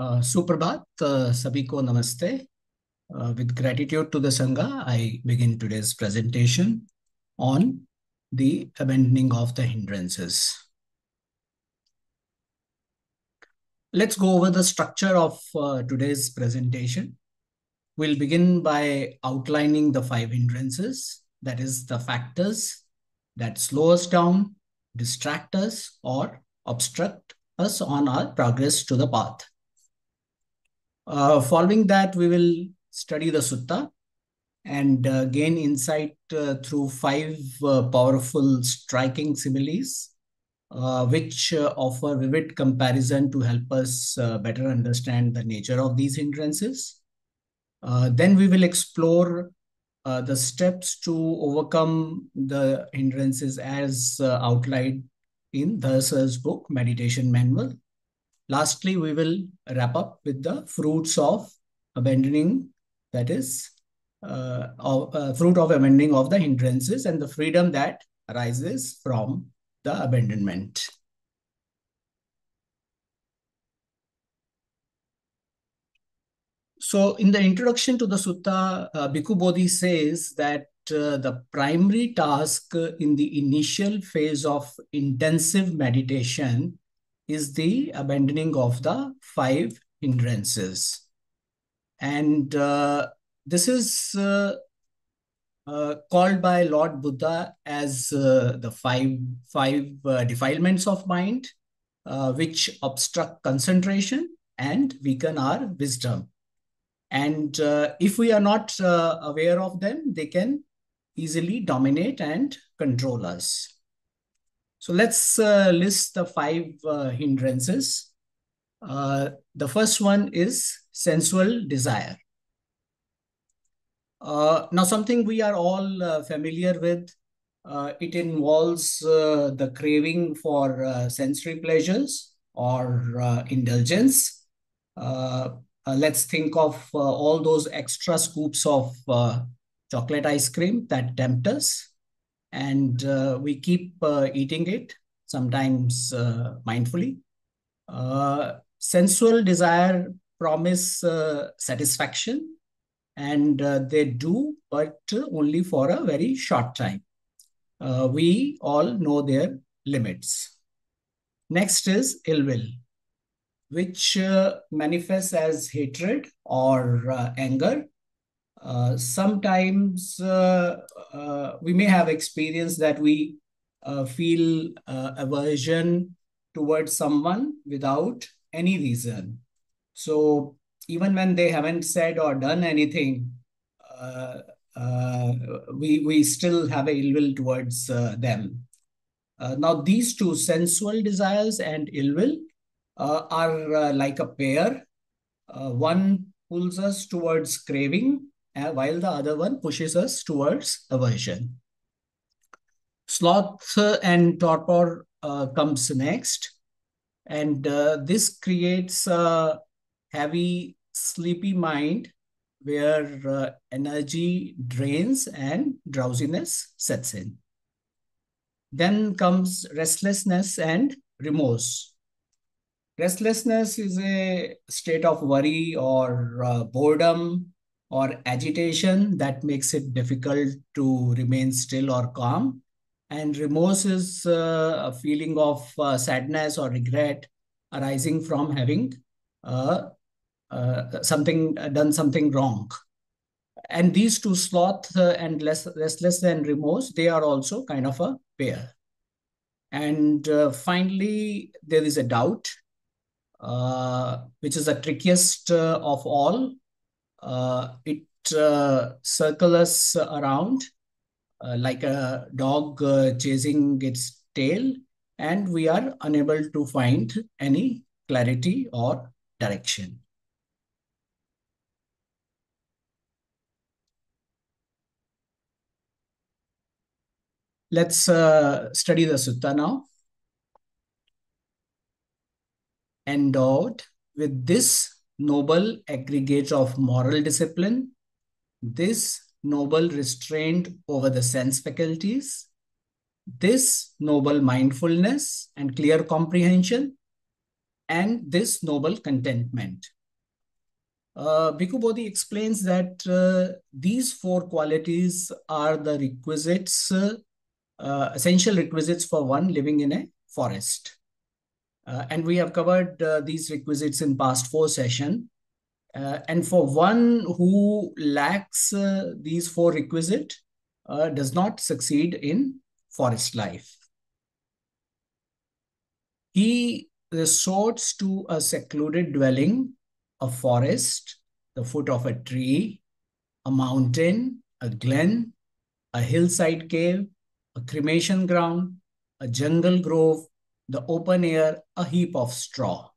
Uh, Suprabhat, uh, sabhi ko namaste. Uh, with gratitude to the Sangha, I begin today's presentation on the abandoning of the hindrances. Let's go over the structure of uh, today's presentation. We'll begin by outlining the five hindrances, that is the factors that slow us down, distract us, or obstruct us on our progress to the path. Uh, following that, we will study the sutta and uh, gain insight uh, through five uh, powerful striking similes, uh, which uh, offer vivid comparison to help us better understand the nature of these hindrances. then we will explore the steps to overcome the hindrances as outlined in Dasa's book, Meditation Manual. Lastly, we will wrap up with the fruits of abandoning, that is, uh, of, uh, fruit of abandoning of the hindrances and the freedom that arises from the abandonment. So in the introduction to the sutta, uh, Bhikkhu Bodhi says that uh, the primary task in the initial phase of intensive meditation is the abandoning of the five hindrances. And uh, this is uh, uh, called by Lord Buddha as uh, the five, five uh, defilements of mind, uh, which obstruct concentration and weaken our wisdom. And if we are not aware of them, they can easily dominate and control us. So let's uh, list the five uh, hindrances. Uh, the first one is sensual desire. Uh, now, something we are all uh, familiar with. Uh, it involves the craving for sensory pleasures or indulgence. let's think of all those extra scoops of chocolate ice cream that tempt us and uh, we keep uh, eating it, sometimes uh, mindfully. Uh, sensual desire promise uh, satisfaction, and uh, they do, but only for a very short time. we all know their limits. Next is ill will, which manifests as hatred or anger uh, sometimes uh, uh, we may have experience that we uh, feel uh, aversion towards someone without any reason. So even when they haven't said or done anything, we, we still have a ill will towards them. now, these two, sensual desires and ill will, are like a pair. one pulls us towards craving uh, while the other one pushes us towards aversion. Sloth and torpor uh, comes next. And uh, this creates a heavy, sleepy mind where uh, energy drains and drowsiness sets in. Then comes restlessness and remorse. Restlessness is a state of worry or uh, boredom or agitation that makes it difficult to remain still or calm. And remorse is uh, a feeling of uh, sadness or regret arising from having uh, uh something uh, done something wrong. And these two, sloth uh, and less, restless and remorse, they are also kind of a pair. And finally, there is a doubt, which is the trickiest of all it uh, circles around uh, like a dog uh, chasing its tail, and we are unable to find any clarity or direction. Let's uh, study the sutta now. Endowed with this noble aggregate of moral discipline, this noble restraint over the sense faculties, this noble mindfulness and clear comprehension, and this noble contentment. Uh, Bhikkhu Bodhi explains that uh, these four qualities are the requisites, uh, essential requisites for one living in a forest. Uh, and we have covered uh, these requisites in past four sessions. Uh, and for one who lacks these four requisites, does not succeed in forest life. He resorts to a secluded dwelling, a forest, the foot of a tree, a mountain, a glen, a hillside cave, a cremation ground, a jungle grove, the open air, a heap of straw.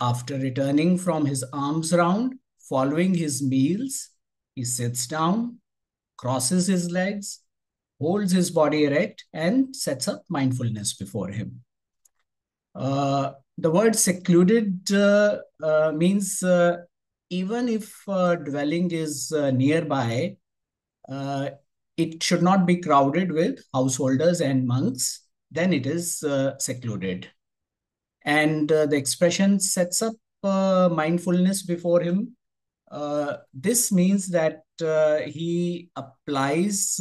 After returning from his alms round, following his meals, he sits down, crosses his legs, holds his body erect, and sets up mindfulness before him. Uh, the word secluded uh, uh, means uh, even if dwelling is uh, nearby, uh, it should not be crowded with householders and monks, then it is secluded. And the expression sets up mindfulness before him. this means that he applies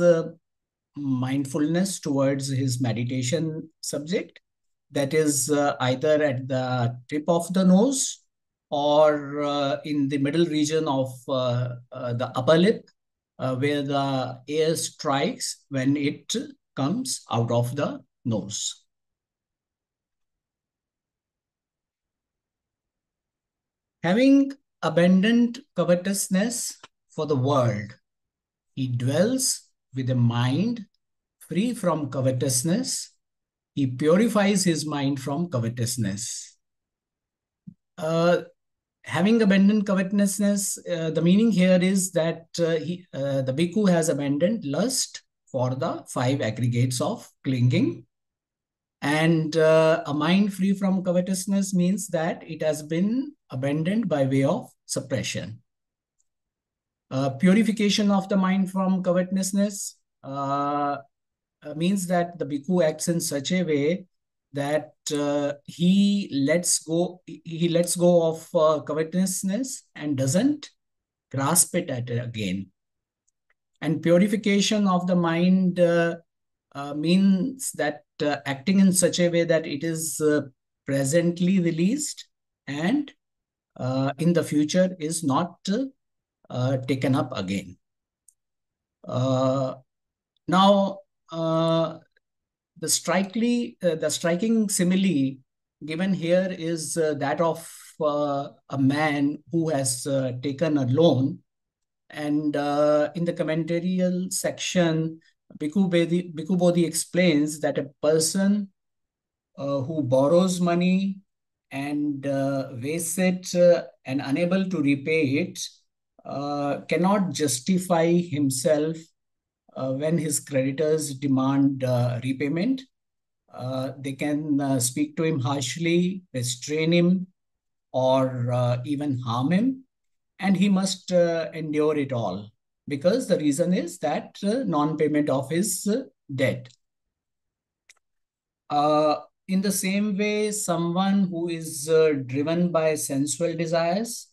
mindfulness towards his meditation subject that is uh, either at the tip of the nose or uh, in the middle region of uh, uh the upper lip uh, where the air strikes when it comes out of the nose. Having abandoned covetousness for the world, he dwells with a mind free from covetousness he purifies his mind from covetousness. Uh, having abandoned covetousness, uh, the meaning here is that uh, he, uh, the bhikkhu has abandoned lust for the five aggregates of clinging. And uh, a mind free from covetousness means that it has been abandoned by way of suppression. Uh, purification of the mind from covetousness uh, means that the bhikkhu acts in such a way that uh, he lets go he lets go of uh, covetousness and doesn't grasp it at it again and purification of the mind uh, means that uh, acting in such a way that it is presently released and in the future is not taken up again. Now uh, the strikingly uh, the striking simile given here is uh, that of uh, a man who has uh, taken a loan and uh, in the commentarial section Bhikkhu Bodhi, Bhikkhu Bodhi explains that a person uh, who borrows money and uh, wastes it uh, and unable to repay it cannot justify himself uh, when his creditors demand uh, repayment, uh, they can speak to him harshly, restrain him, or even harm him. And he must endure it all because the reason is that non-payment of his debt. in the same way, someone who is driven by sensual desires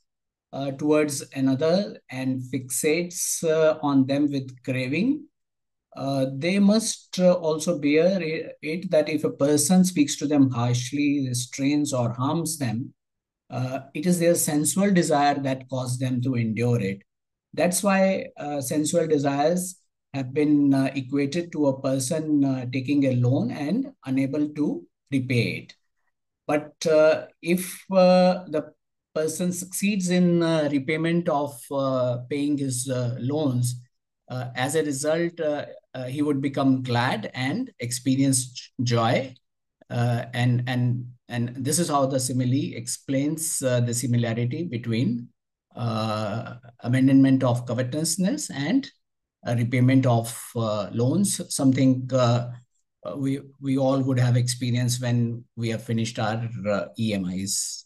uh, towards another and fixates uh, on them with craving uh, they must uh, also bear it, that if a person speaks to them harshly, restrains or harms them, uh, it is their sensual desire that caused them to endure it. That's why uh, sensual desires have been uh, equated to a person taking a loan and unable to repay it. But if the person succeeds in repayment of paying his loans, uh, as a result, uh, uh, he would become glad and experience joy. Uh, and and and this is how the simile explains uh, the similarity between uh, Uh, abandonment of covetousness and repayment of uh, loans. Something uh, we we all would have experienced when we have finished our EMIs.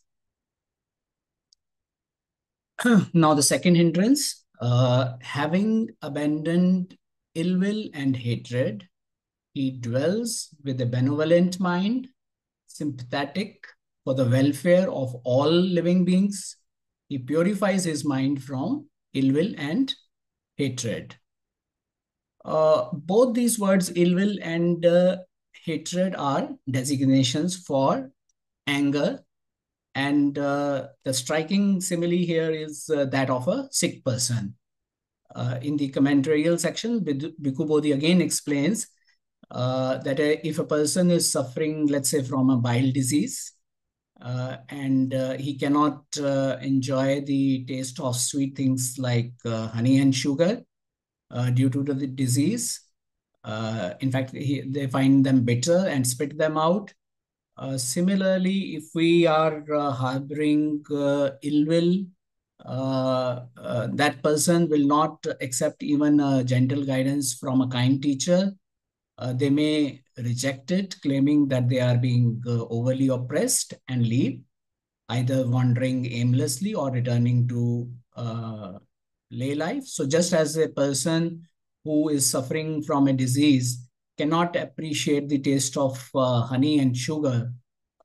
now the second hindrance uh, having abandoned ill will and hatred, he dwells with a benevolent mind, sympathetic for the welfare of all living beings. He purifies his mind from ill will and hatred. Uh, both these words, ill will and uh, hatred, are designations for anger. And uh, the striking simile here is uh, that of a sick person. Uh, in the commentarial section, Bhikkhu Bodhi again explains uh, that if a person is suffering, let's say, from a bile disease, and uh, he cannot uh, enjoy the taste of sweet things like honey and sugar due to the disease. in fact, he, they find them bitter and spit them out. similarly, if we are harboring ill will, uh, uh, that person will not accept even gentle guidance from a kind teacher. Uh, they may reject it, claiming that they are being uh, overly oppressed and leave, either wandering aimlessly or returning to uh, lay life. So just as a person who is suffering from a disease cannot appreciate the taste of uh, honey and sugar,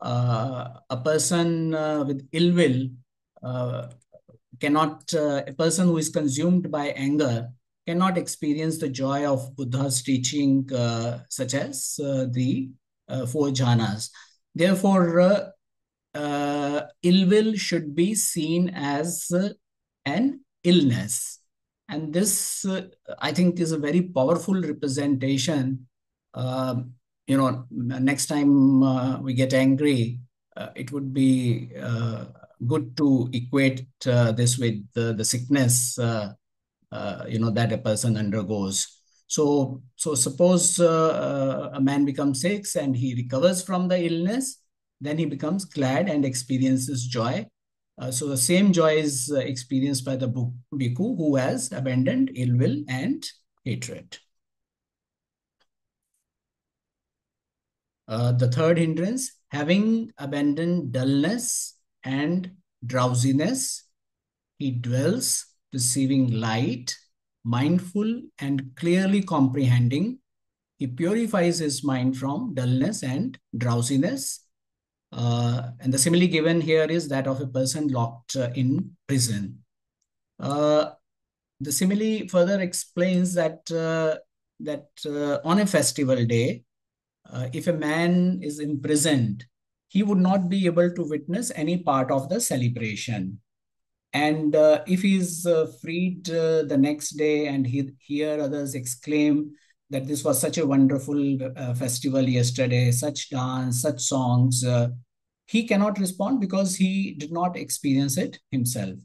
uh, a person with ill will cannot, a person who is consumed by anger cannot experience the joy of Buddha's teaching, uh, such as uh, the uh, four jhanas. Therefore, uh, uh, ill will should be seen as uh, an illness. And this, I think, is a very powerful representation. Um, you know, next time we get angry, it would be good to equate this with the, the sickness uh, you know that a person undergoes. So so suppose uh, a man becomes sick and he recovers from the illness then he becomes glad and experiences joy. Uh, so the same joy is uh, experienced by the bhikkhu who has abandoned ill will and hatred. Uh, the third hindrance having abandoned dullness and drowsiness he dwells receiving light, mindful and clearly comprehending. He purifies his mind from dullness and drowsiness. Uh, and the simile given here is that of a person locked uh, in prison. Uh, the simile further explains that, uh, that uh, on a festival day, uh, if a man is imprisoned, he would not be able to witness any part of the celebration. And uh, if he's uh, freed uh, the next day and he hear others exclaim that this was such a wonderful uh, festival yesterday, such dance, such songs, uh, he cannot respond because he did not experience it himself.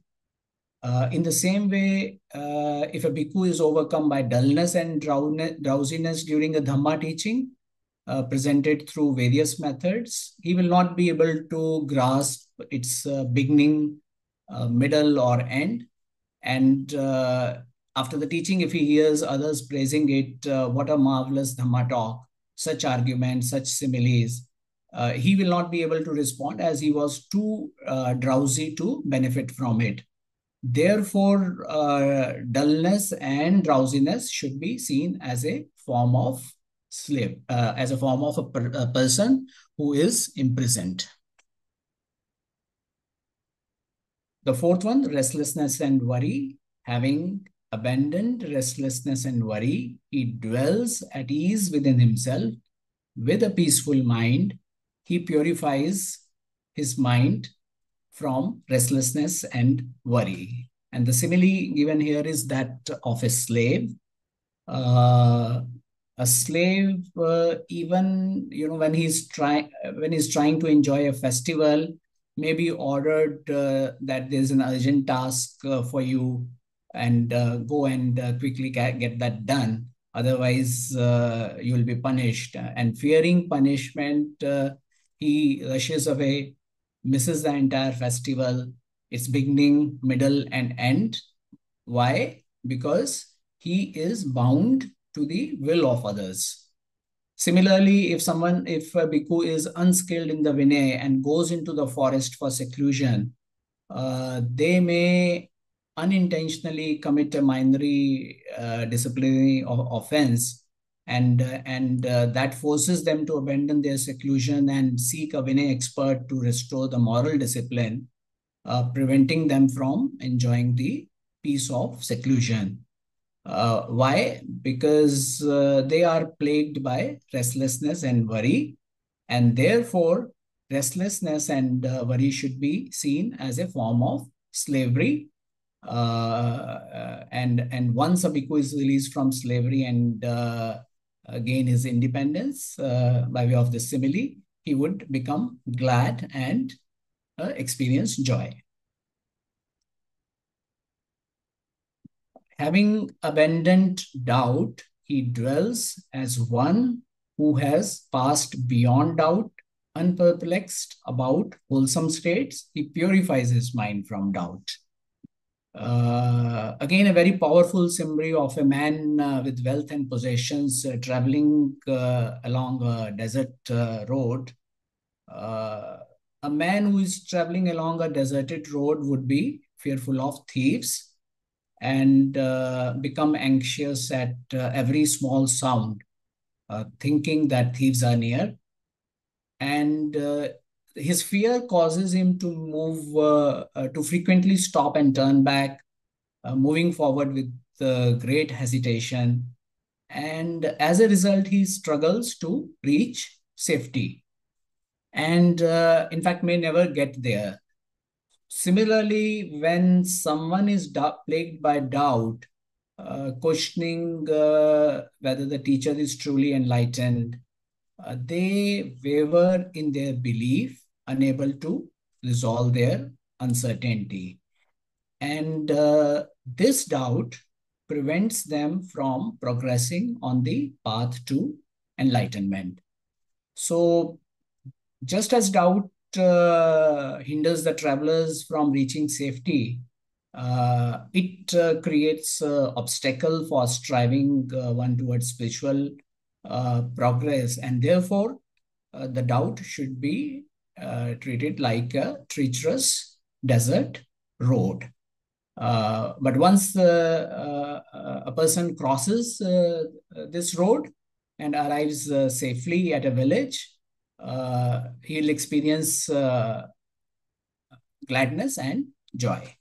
Uh, in the same way, if a bhikkhu is overcome by dullness and drowsiness during a Dhamma teaching, presented through various methods, he will not be able to grasp its beginning middle or end. And uh, after the teaching, if he hears others praising it, uh, what a marvelous Dhamma talk, such arguments, such similes, uh, he will not be able to respond as he was too uh, drowsy to benefit from it. Therefore, uh, dullness and drowsiness should be seen as a form of slave, as a form of a, per a person who is imprisoned. The fourth one, restlessness and worry. Having abandoned restlessness and worry, he dwells at ease within himself with a peaceful mind. He purifies his mind from restlessness and worry. And the simile given here is that of a slave. Uh, a slave, uh, even you know, when he's trying when he's trying to enjoy a festival, maybe ordered uh, that there's an urgent task uh, for you and uh, go and uh, quickly get, that done. Otherwise, uh, you will be punished. And fearing punishment, uh, he rushes away, misses the entire festival, its beginning, middle, and end. Why? Because he is bound to the will of others. Similarly, if someone, if a bhikkhu is unskilled in the Vinay and goes into the forest for seclusion, uh, they may unintentionally commit a minor uh, disciplinary offense and uh, and uh, that forces them to abandon their seclusion and seek a Vinay expert to restore the moral discipline, uh, preventing them from enjoying the peace of seclusion. Uh, why? Because uh, they are plagued by restlessness and worry, and therefore restlessness and uh, worry should be seen as a form of slavery. Uh, and and once a bhikkhu is released from slavery and uh, gain his independence uh, by way of the simile, he would become glad and experience joy. Having abandoned doubt, he dwells as one who has passed beyond doubt, unperplexed about wholesome states. He purifies his mind from doubt. Uh, again, a very powerful summary of a man uh, with wealth and possessions uh, traveling uh, along a desert uh, road. Uh, a man who is traveling along a deserted road would be fearful of thieves and uh, become anxious at uh, every small sound, uh, thinking that thieves are near. And uh, his fear causes him to move, uh, uh, to frequently stop and turn back, moving forward with great hesitation. And as a result, he struggles to reach safety. And in fact, may never get there Similarly, when someone is plagued by doubt, uh, questioning uh, whether the teacher is truly enlightened, uh, they waver in their belief, unable to resolve their uncertainty. And uh, this doubt prevents them from progressing on the path to enlightenment. So, just as doubt uh, hinders the travelers from reaching safety, uh, it uh, creates obstacle for striving uh, one towards spiritual uh, progress, and therefore uh, the doubt should be treated like a treacherous desert road. but once a person crosses this road and arrives safely at a village, uh, he'll experience uh, gladness and joy.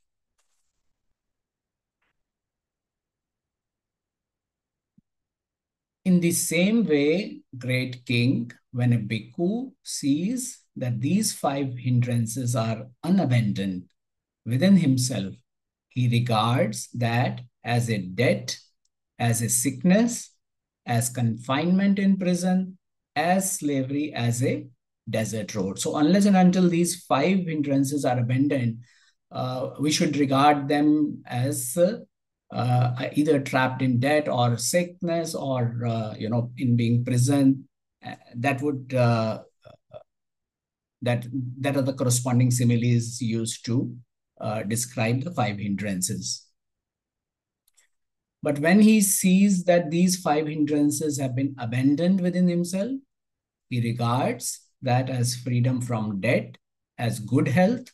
In the same way, great king, when a bhikkhu sees that these five hindrances are unabandoned within himself, he regards that as a debt, as a sickness, as confinement in prison, as slavery as a desert road. So unless and until these five hindrances are abandoned, uh, we should regard them as uh, uh, either trapped in debt or sickness or uh, you know in being prison. Uh, that would uh, that that are the corresponding similes used to describe the five hindrances. But when he sees that these five hindrances have been abandoned within himself, he regards that as freedom from debt, as good health,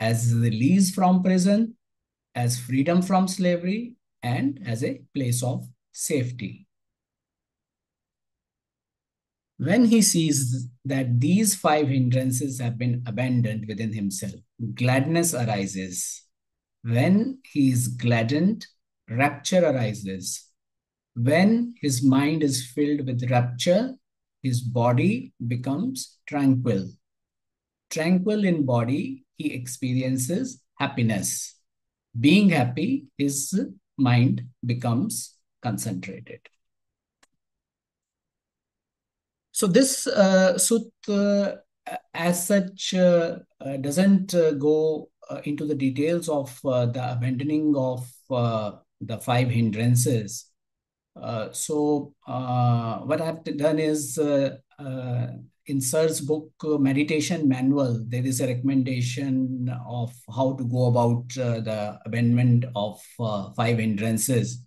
as release from prison, as freedom from slavery, and as a place of safety. When he sees that these five hindrances have been abandoned within himself, gladness arises. When he is gladdened, rapture arises. When his mind is filled with rapture, his body becomes tranquil. Tranquil in body, he experiences happiness. Being happy, his mind becomes concentrated. So this uh, uh, as such, uh, uh, doesn't uh, go uh, into the details of the abandoning of the five hindrances. Uh, so uh, what I've done is uh, in Sir's book, Meditation Manual, there is a recommendation of how to go about the amendment of five hindrances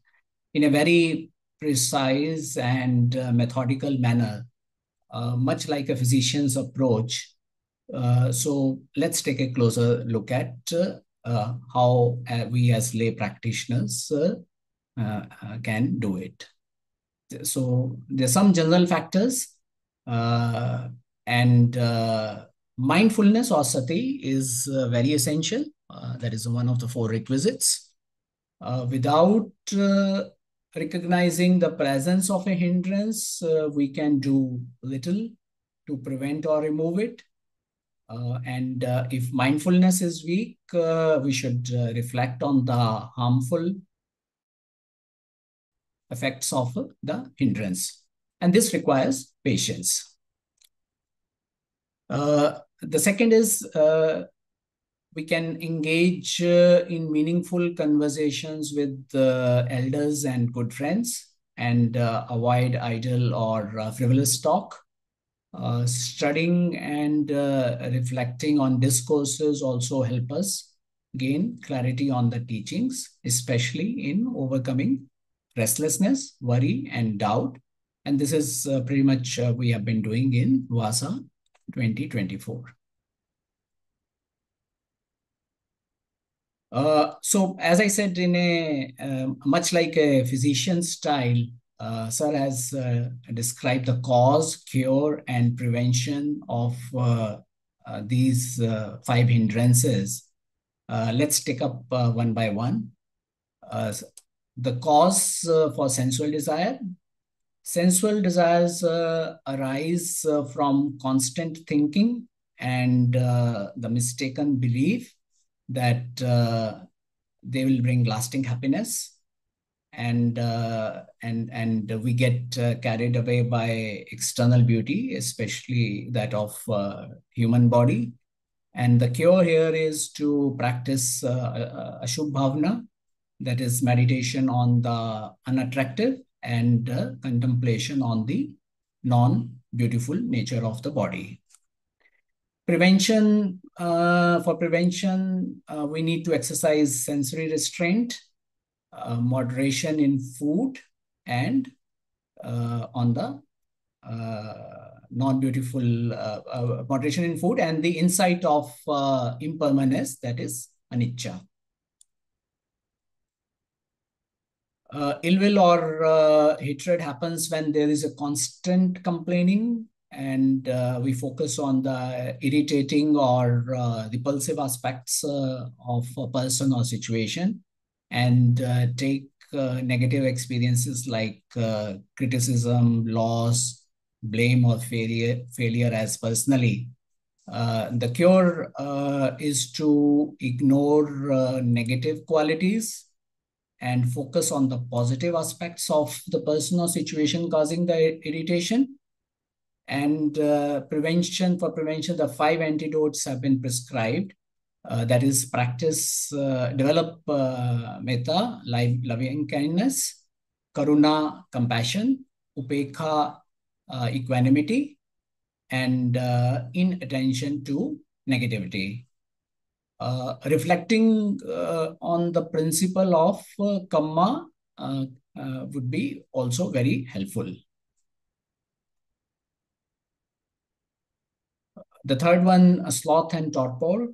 in a very precise and methodical manner, much like a physician's approach. Uh, so let's take a closer look at uh, how uh, we as lay practitioners uh, uh, can do it. so there's some general factors uh, and uh, mindfulness or sati is uh, very essential. Uh, that is one of the four requisites. Uh, without uh, recognizing the presence of a hindrance, we can do little to prevent or remove it. and if mindfulness is weak, we should reflect on the harmful effects of the hindrance. And this requires patience. Uh, the second is uh, we can engage uh, in meaningful conversations with elders and good friends and uh, avoid idle or uh, frivolous talk. Uh, studying and reflecting on discourses also help us gain clarity on the teachings, especially in overcoming restlessness, worry, and doubt. And this is uh, pretty much uh, we have been doing in Vassa 2024. Uh, so as I said, in a um, much like a physician style, uh, Sir has uh, described the cause, cure, and prevention of uh, uh, these uh, five hindrances. let's take up one by one the cause uh, for sensual desire. Sensual desires uh, arise uh, from constant thinking and uh, the mistaken belief that uh, they will bring lasting happiness. And uh, and and we get carried away by external beauty, especially that of human body. And the cure here is to practice uh, that is meditation on the unattractive and uh, contemplation on the non-beautiful nature of the body. Prevention, uh, for prevention, uh, we need to exercise sensory restraint, uh, moderation in food, and uh, on the uh, non-beautiful moderation in food and the insight of impermanence, that is anicca. Uh, ill will or uh, hatred happens when there is a constant complaining and uh, we focus on the irritating or uh, repulsive aspects uh, of a person or situation and uh, take negative experiences like criticism, loss, blame or failure, failure as personally. the cure is to ignore negative qualities and focus on the positive aspects of the person or situation causing the irritation. And uh, prevention, for prevention, the five antidotes have been prescribed. Uh, that is practice, uh, develop uh, metta, loving kindness, karuna, compassion, upekha, uh, equanimity, and uh, inattention to negativity. Uh, reflecting uh, on the principle of uh, uh, uh, would be also very helpful. The third one, sloth and torpor,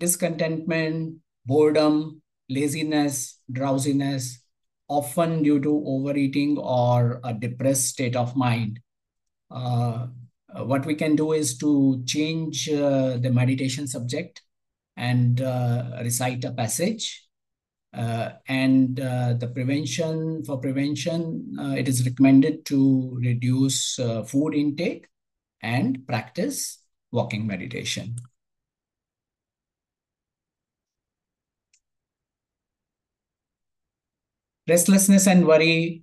discontentment, boredom, laziness, drowsiness, often due to overeating or a depressed state of mind. Uh, what we can do is to change uh, the meditation subject and uh, recite a passage. Uh, and uh, the prevention, for prevention, it is recommended to reduce food intake and practice walking meditation. Restlessness and worry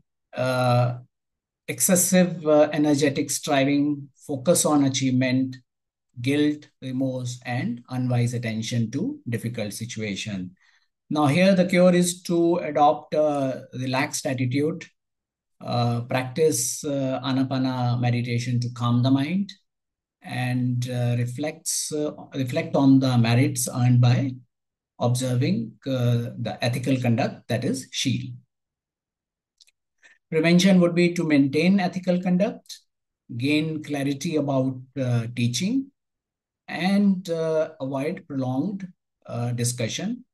excessive energetic striving, focus on achievement, guilt, remorse, and unwise attention to difficult situation. Now here the cure is to adopt a relaxed attitude, uh, practice uh, anapana meditation to calm the mind, and uh, reflects uh, reflect on the merits earned by observing uh, the ethical conduct that is sheel. Prevention would be to maintain ethical conduct, gain clarity about uh, teaching, and uh, avoid prolonged uh, discussion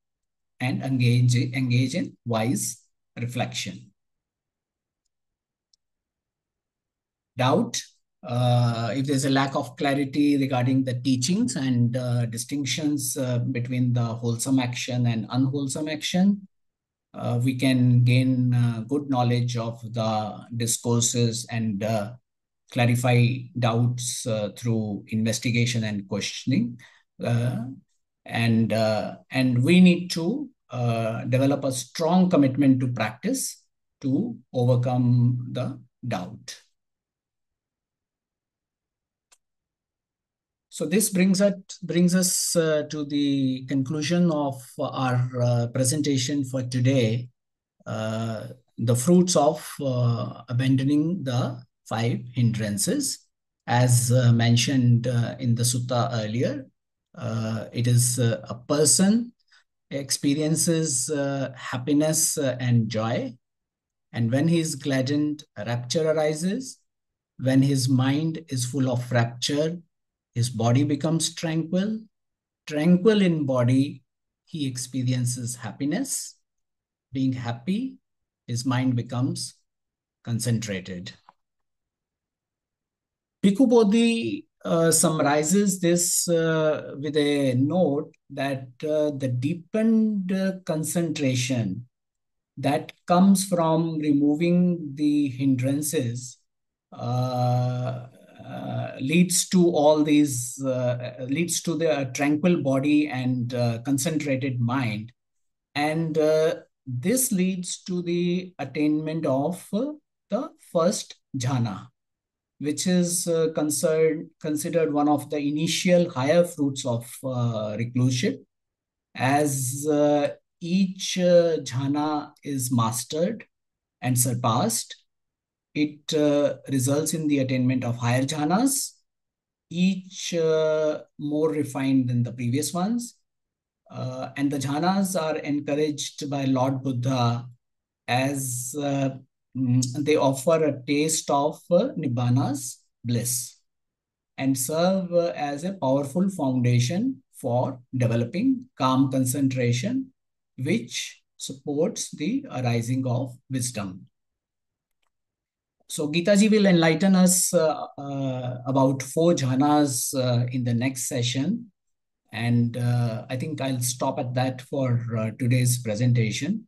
and engage, engage in wise reflection. doubt, uh, if there's a lack of clarity regarding the teachings and uh, distinctions uh, between the wholesome action and unwholesome action, uh, we can gain uh, good knowledge of the discourses and uh, clarify doubts through investigation and questioning. and, and we need to develop a strong commitment to practice to overcome the doubt. So this brings us brings us uh, to the conclusion of our uh, presentation for today. Uh, the fruits of uh, abandoning the five hindrances, as uh, mentioned uh, in the sutta earlier. it is a person experiences happiness and joy, and when he is gladdened, rapture arises. When his mind is full of rapture, his body becomes tranquil. Tranquil in body, he experiences happiness. Being happy, his mind becomes concentrated. Bhikkhu Bodhi uh, summarizes this uh, with a note that uh, the deepened concentration that comes from removing the hindrances uh, uh, leads to all these uh, leads to the tranquil body and uh, concentrated mind. And uh, this leads to the attainment of the first jhana which is considered considered one of the initial higher fruits of recluseship as each jhana is mastered and surpassed it uh, results in the attainment of higher jhanas, each uh, more refined than the previous ones. Uh, and the jhanas are encouraged by Lord Buddha as uh, they offer a taste of uh, Nibbana's bliss and serve uh, as a powerful foundation for developing calm concentration, which supports the arising of wisdom. So Gita ji will enlighten us uh, uh, about four jhanas uh, in the next session. And uh, I think I'll stop at that for today's presentation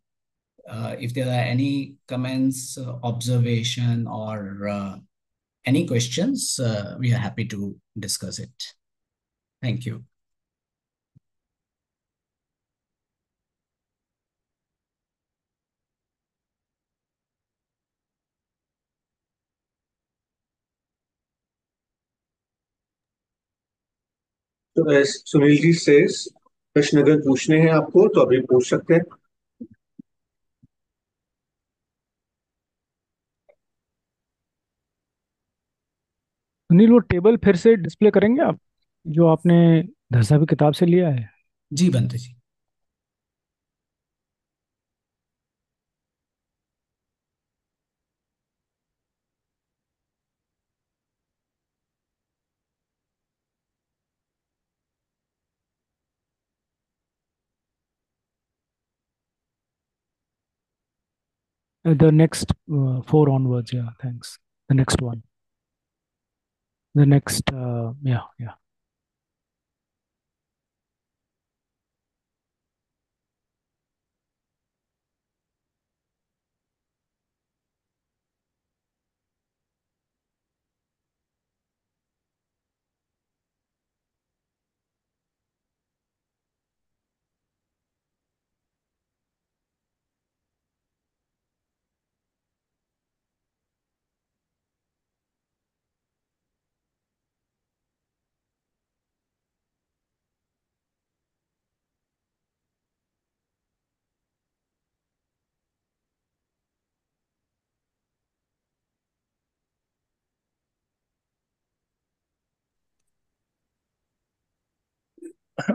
Uh, if there are any comments, observation, or any questions, we are happy to discuss it. Thank you. तो as Sunil ji says प्रश्न अगर पूछने हैं आपको तो अभी पूछ सकते हैं सुनील वो टेबल फिर से डिस्प्ले करेंगे आप? जो आपने धरसावी किताब से लिया है। जी Bhante ji. The next four onwards या thanks the next one The next, uh, yeah, yeah.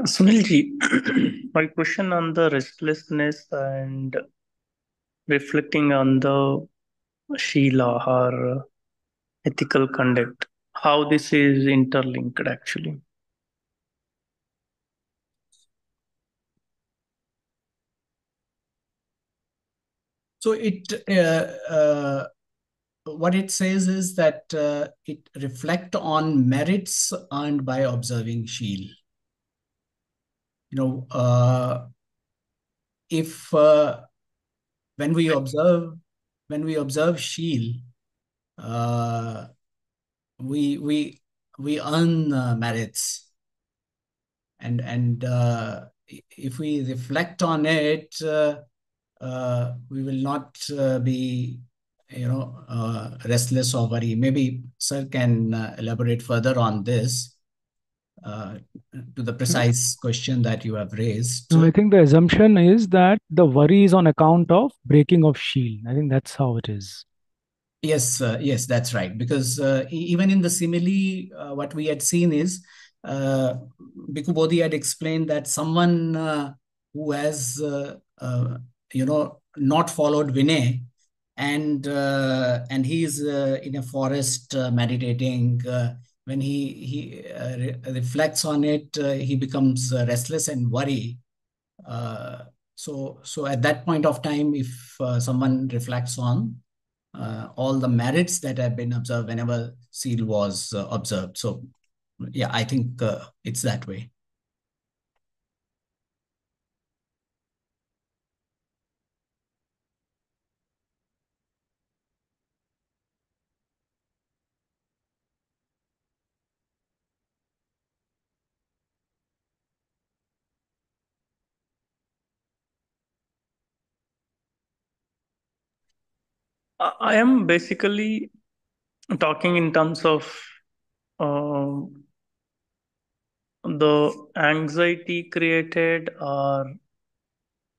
Sunilji, my question on the restlessness and reflecting on the Shila or ethical conduct, how this is interlinked actually. So it uh, uh, what it says is that uh, it reflect on merits earned by observing Sheel. You know, uh, if uh, when we observe when we observe Sheel, uh, we we we earn uh, merits, and and uh, if we reflect on it, uh, uh, we will not uh, be you know uh, restless or worry. Maybe sir can uh, elaborate further on this. Uh, to the precise question that you have raised. No, I think the assumption is that the worry is on account of breaking of Sheel. I think that's how it is. Yes, uh, yes, that's right. Because uh, even in the simile, uh, what we had seen is uh, Bhikkhu Bodhi had explained that someone uh, who has, uh, uh, you know, not followed Vinay, and uh, and he is uh, in a forest uh, meditating. When he he uh, re- reflects on it, uh, he becomes uh, restless and worry. Uh, so so at that point of time, if uh, someone reflects on all the merits that have been observed whenever Sheel was observed. So, yeah, I think it's that way. I am basically talking in terms of um, the anxiety created or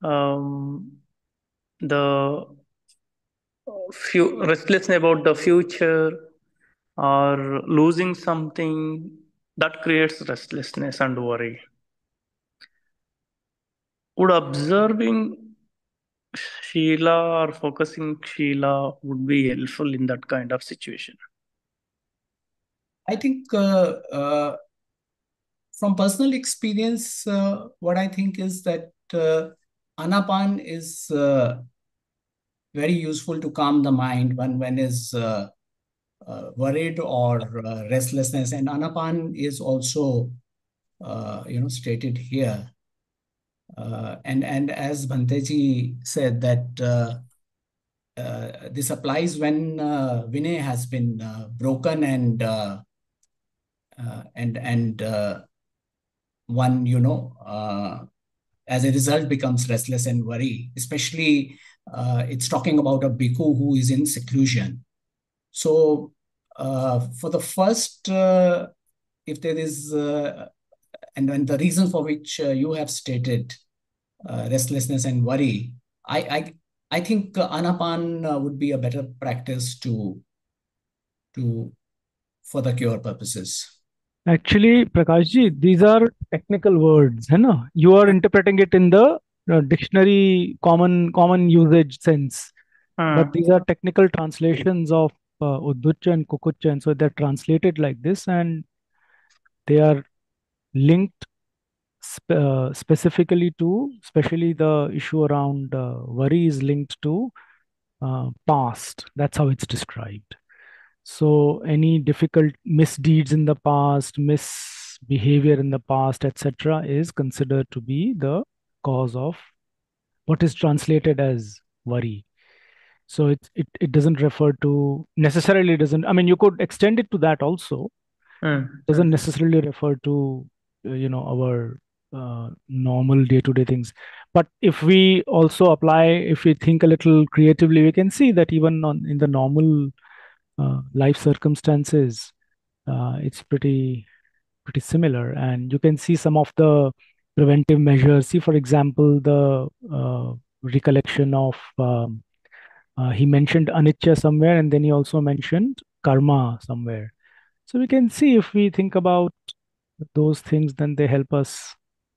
um, the few restlessness about the future or losing something that creates restlessness and worry. Would observing Shila or focusing Shila would be helpful in that kind of situation? I think uh, uh, from personal experience, uh, what I think is that uh, Anapan is uh, very useful to calm the mind when when is uh, worried or restlessness, and Anapan is also you know stated here. Uh, and and as Bhanteji said that uh, uh, this applies when Vinay has been broken and and and one you know as a result becomes restless and worry. Especially uh, it's talking about a bhikkhu who is in seclusion. So uh, for the first, uh, if there is and and the reason for which uh, you have stated uh, restlessness and worry, I I I think uh, Anapan uh, would be a better practice to to for the cure purposes. Actually, Prakashji, these are technical words, है ना? You are interpreting it in the uh, dictionary common common usage sense, but Hmm. these are technical translations of uh, Uddhacca and Kukkucca, and so they're translated like this, and they are linked sp uh, specifically to, especially the issue around uh, worry is linked to uh, past. That's how it's described. So any difficult misdeeds in the past, misbehavior in the past, etc., is considered to be the cause of what is translated as worry. So it it it doesn't refer to necessarily doesn't. I mean, you could extend it to that also. Hmm. Doesn't necessarily refer to you know our uh, normal day-to-day things. But if we also apply, if we think a little creatively, we can see that even on in the normal uh, life circumstances, uh, it's pretty pretty similar, and you can see some of the preventive measures. See, for example, the uh, recollection of um, uh, he mentioned anicca somewhere, and then he also mentioned karma somewhere. So we can see if we think about those things, then they help us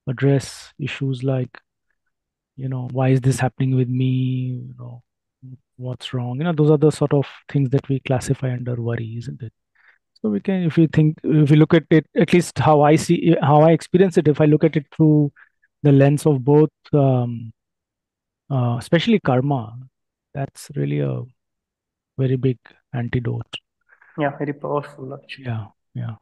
address issues like, you know, why is this happening with me? You know, what's wrong? You know, those are the sort of things that we classify under worry, isn't it? So we can, if we think, if we look at it, at least how I see, how I experience it, if I look at it through the lens of both, um, uh, especially karma, that's really a very big antidote. Yeah, very powerful actually. Yeah, yeah.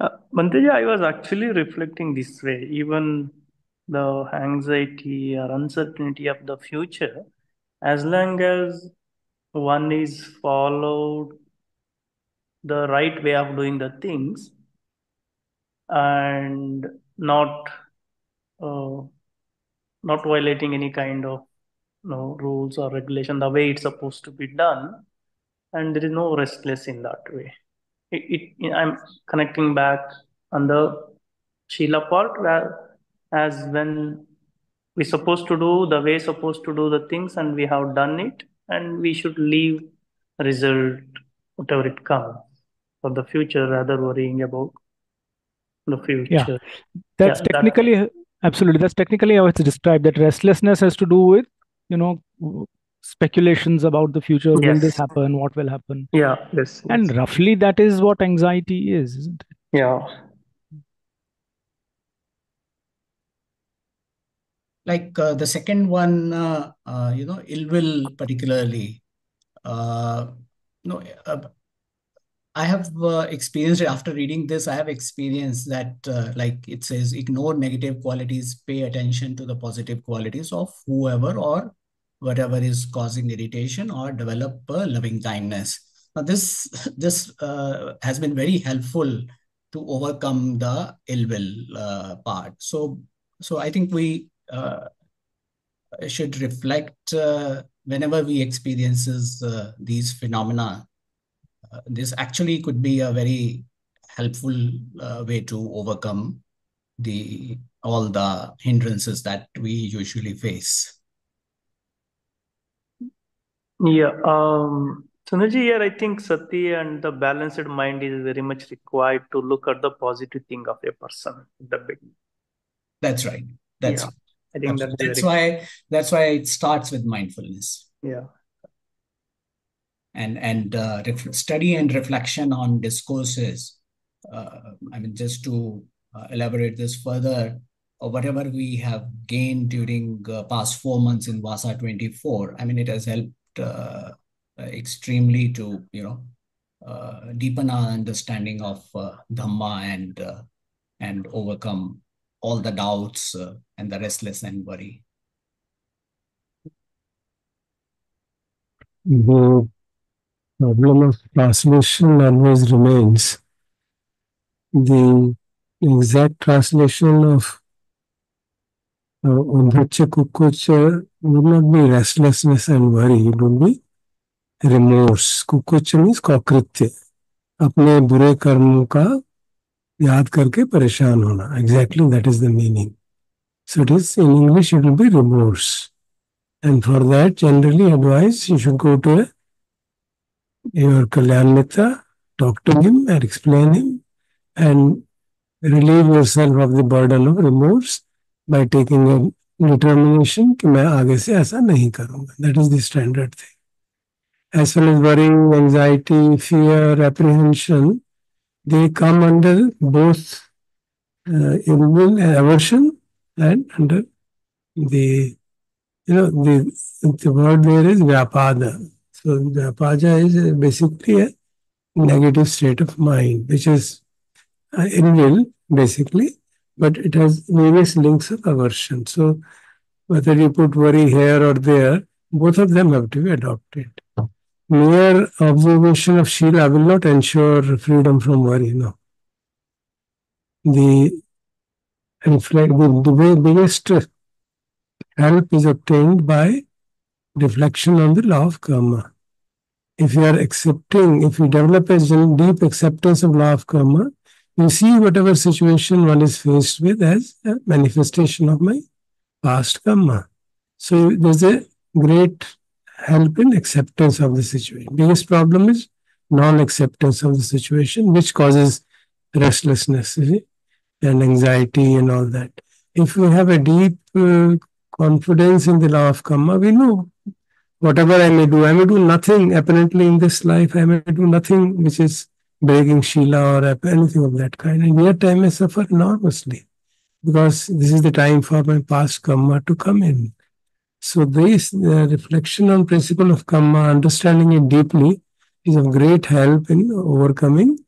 Uh, Bhanteji, I was actually reflecting this way. Even the anxiety or uncertainty of the future, as long as one is followed the right way of doing the things and not uh, not violating any kind of you know, rules or regulation the way it's supposed to be done and there is no restless in that way it, it i'm connecting back on the Shila part where as when we're supposed to do the way supposed to do the things and we have done it and we should leave result whatever it comes for the future rather worrying about the future Yeah, that's Yeah, that- technically absolutely that's technically how it's described. That restlessness has to do with, you know, speculations about the future. Will this happen? What will happen? yeah yes, And yes. roughly that is what anxiety is, isn't it? yeah like uh, the second one, uh, uh, you know, ill will particularly. Uh, no, uh, I have uh, experienced it after reading this. I have experienced that, uh, like it says, ignore negative qualities, pay attention to the positive qualities of whoever or whatever is causing irritation, or develop a loving kindness. Now, this this uh, has been very helpful to overcome the ill will uh, part. So, so I think we uh, should reflect uh, whenever we experiences uh, these phenomena. Uh, this actually could be a very helpful way to overcome the all the hindrances that we usually face. Yeah, um, Sunaji here, I think sati and the balanced mind is very much required to look at the positive thing of a person the beginning. That's right. That's Yeah, I think that's absolutely. that's why that's why it starts with mindfulness. yeah. and and uh, ref- study and reflection on discourses. Uh, I mean, just to uh, elaborate this further, or whatever we have gained during uh, past four months in Vassa 24, I mean, it has helped extremely to you know uh, deepen our understanding of uh, Dhamma and uh, and overcome all the doubts uh, and the restless and worry. the problem of translation always remains. The exact translation of which kukucha would not be restlessness and worry, it would be remorse. Kukucha means kokritya. अपने बुरे कर्मों का याद करके परेशान होना exactly that is the meaning so it is in English it will be remorse and for that generally advice you should go to your kalyan mitra talk to him and explain him and relieve your self of the burden of remorse by taking a determination कि मैं आगे से ऐसा नहीं करूंगा. That is the standard thing. As well as worry, anxiety, fear, apprehension, they come under both uh, ill will and aversion and under the, you know, the, the word there is vyapada. So the apaja is basically a negative state of mind, which is uh, ill will, basically, but it has various links of aversion. So whether you put worry here or there, both of them have to be adopted. Mere observation of Shila will not ensure freedom from worry, no. The the, the biggest help is obtained by reflection on the law of karma. If you are accepting, if you develop a deep acceptance of law of karma, you see whatever situation one is faced with as a manifestation of my past karma. So there's a great help in acceptance of the situation. Biggest problem is non-acceptance of the situation, which causes restlessness and anxiety and all that. If we have a deep uh, confidence in the law of karma, we know whatever I may do, I may do nothing apparently in this life, I may do nothing which is breaking Shila or anything of that kind. And yet I may suffer enormously because this is the time for my past karma to come in. So this uh, reflection on principle of karma, understanding it deeply, is of great help in overcoming,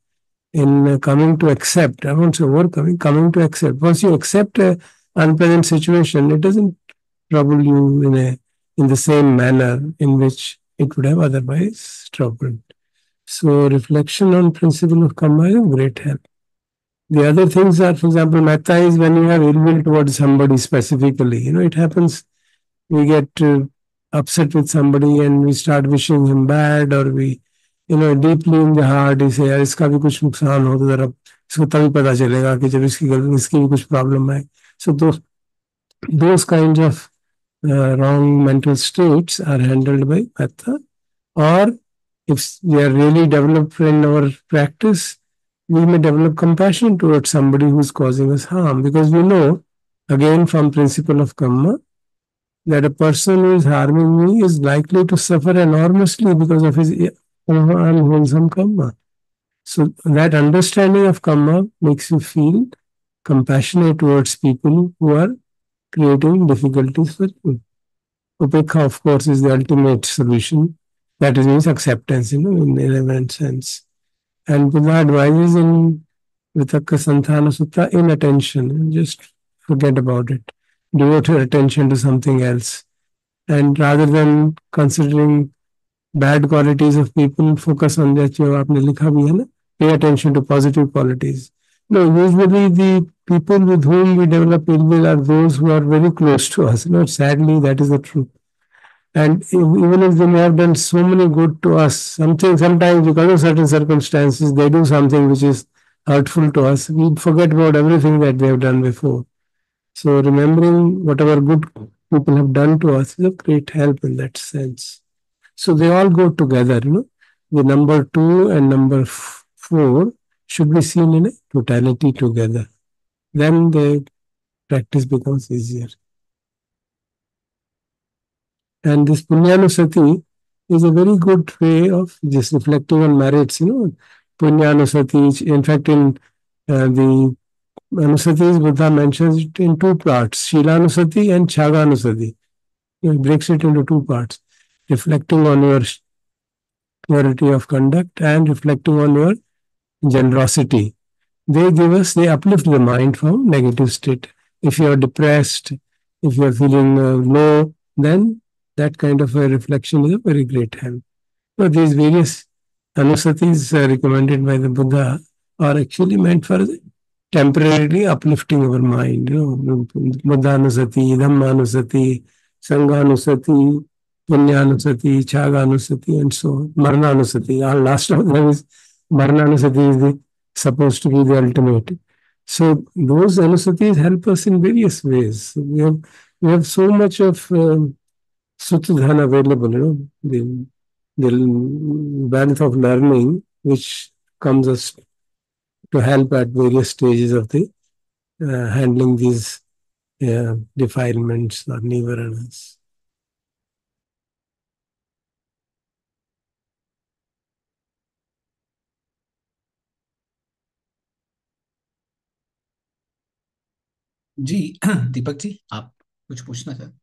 in coming to accept. I won't say overcoming, coming to accept. Once you accept an unpleasant situation, it doesn't trouble you in a in the same manner in which it would have otherwise troubled. So reflection on principle of karma is of great help. The other things are, for example, metta is when you have ill will towards somebody specifically. You know, it happens, we get uh, upset with somebody and we start wishing him bad or we, you know, deeply in the heart, we say, यार इसका भी कुछ नुकसान हो तो जरा इसको तभी पता चलेगा कि जब इसकी इसकी भी कुछ प्रॉब्लम है so those those kinds of uh, wrong mental states are handled by metta or if we are really developed in our practice we may develop compassion towards somebody who's causing us harm because we know again from principle of karma that a person who is harming me is likely to suffer enormously because of his unwholesome karma. So that understanding of karma makes you feel compassionate towards people who are creating difficulties for you. Upekha, of course, is the ultimate solution. That is means acceptance, you know, in the relevant sense. And Buddha advises in Vitakka Santhana Sutta inattention, just forget about it. Devote your attention to something else. And rather than considering bad qualities of people, focus on that you have written. Pay attention to positive qualities. No, usually the people with whom we develop ill will are those who are very close to us. You know, sadly, that is the truth. And even if they may have done so many good to us, something sometimes because of certain circumstances, they do something which is hurtful to us. We forget about everything that they have done before. So remembering whatever good people have done to us is a great help in that sense. So they all go together, you know. The number two and number four should be seen in a totality together. Then the practice becomes easier. And this Punyanusati is a very good way of just reflecting on merits, you know. Punyanusati, in fact, in uh, the Anusatis, Buddha mentions it in two parts, Shilanusati and Chaganusati. He breaks it into two parts, reflecting on your purity of conduct and reflecting on your generosity. They give us, they uplift the mind from negative state. If you are depressed, if you are feeling uh, low, then that kind of a reflection is a very great help. So these various anusatis recommended by the Buddha are actually meant for temporarily uplifting our mind. You know, Buddhanusati, Dhammanusati, Sanghanusati, Punyanusati, Chaganusati, and so on. Marananusati. Our last of them is Marananusati is the, supposed to be the ultimate. So those anusatis help us in various ways. We have we have so much of um, Sutadhan available, you know, the, the wealth of learning which comes us to help at various stages of the uh, handling these uh, defilements or nivaranas. जी दीपक जी आप कुछ पूछना चाहते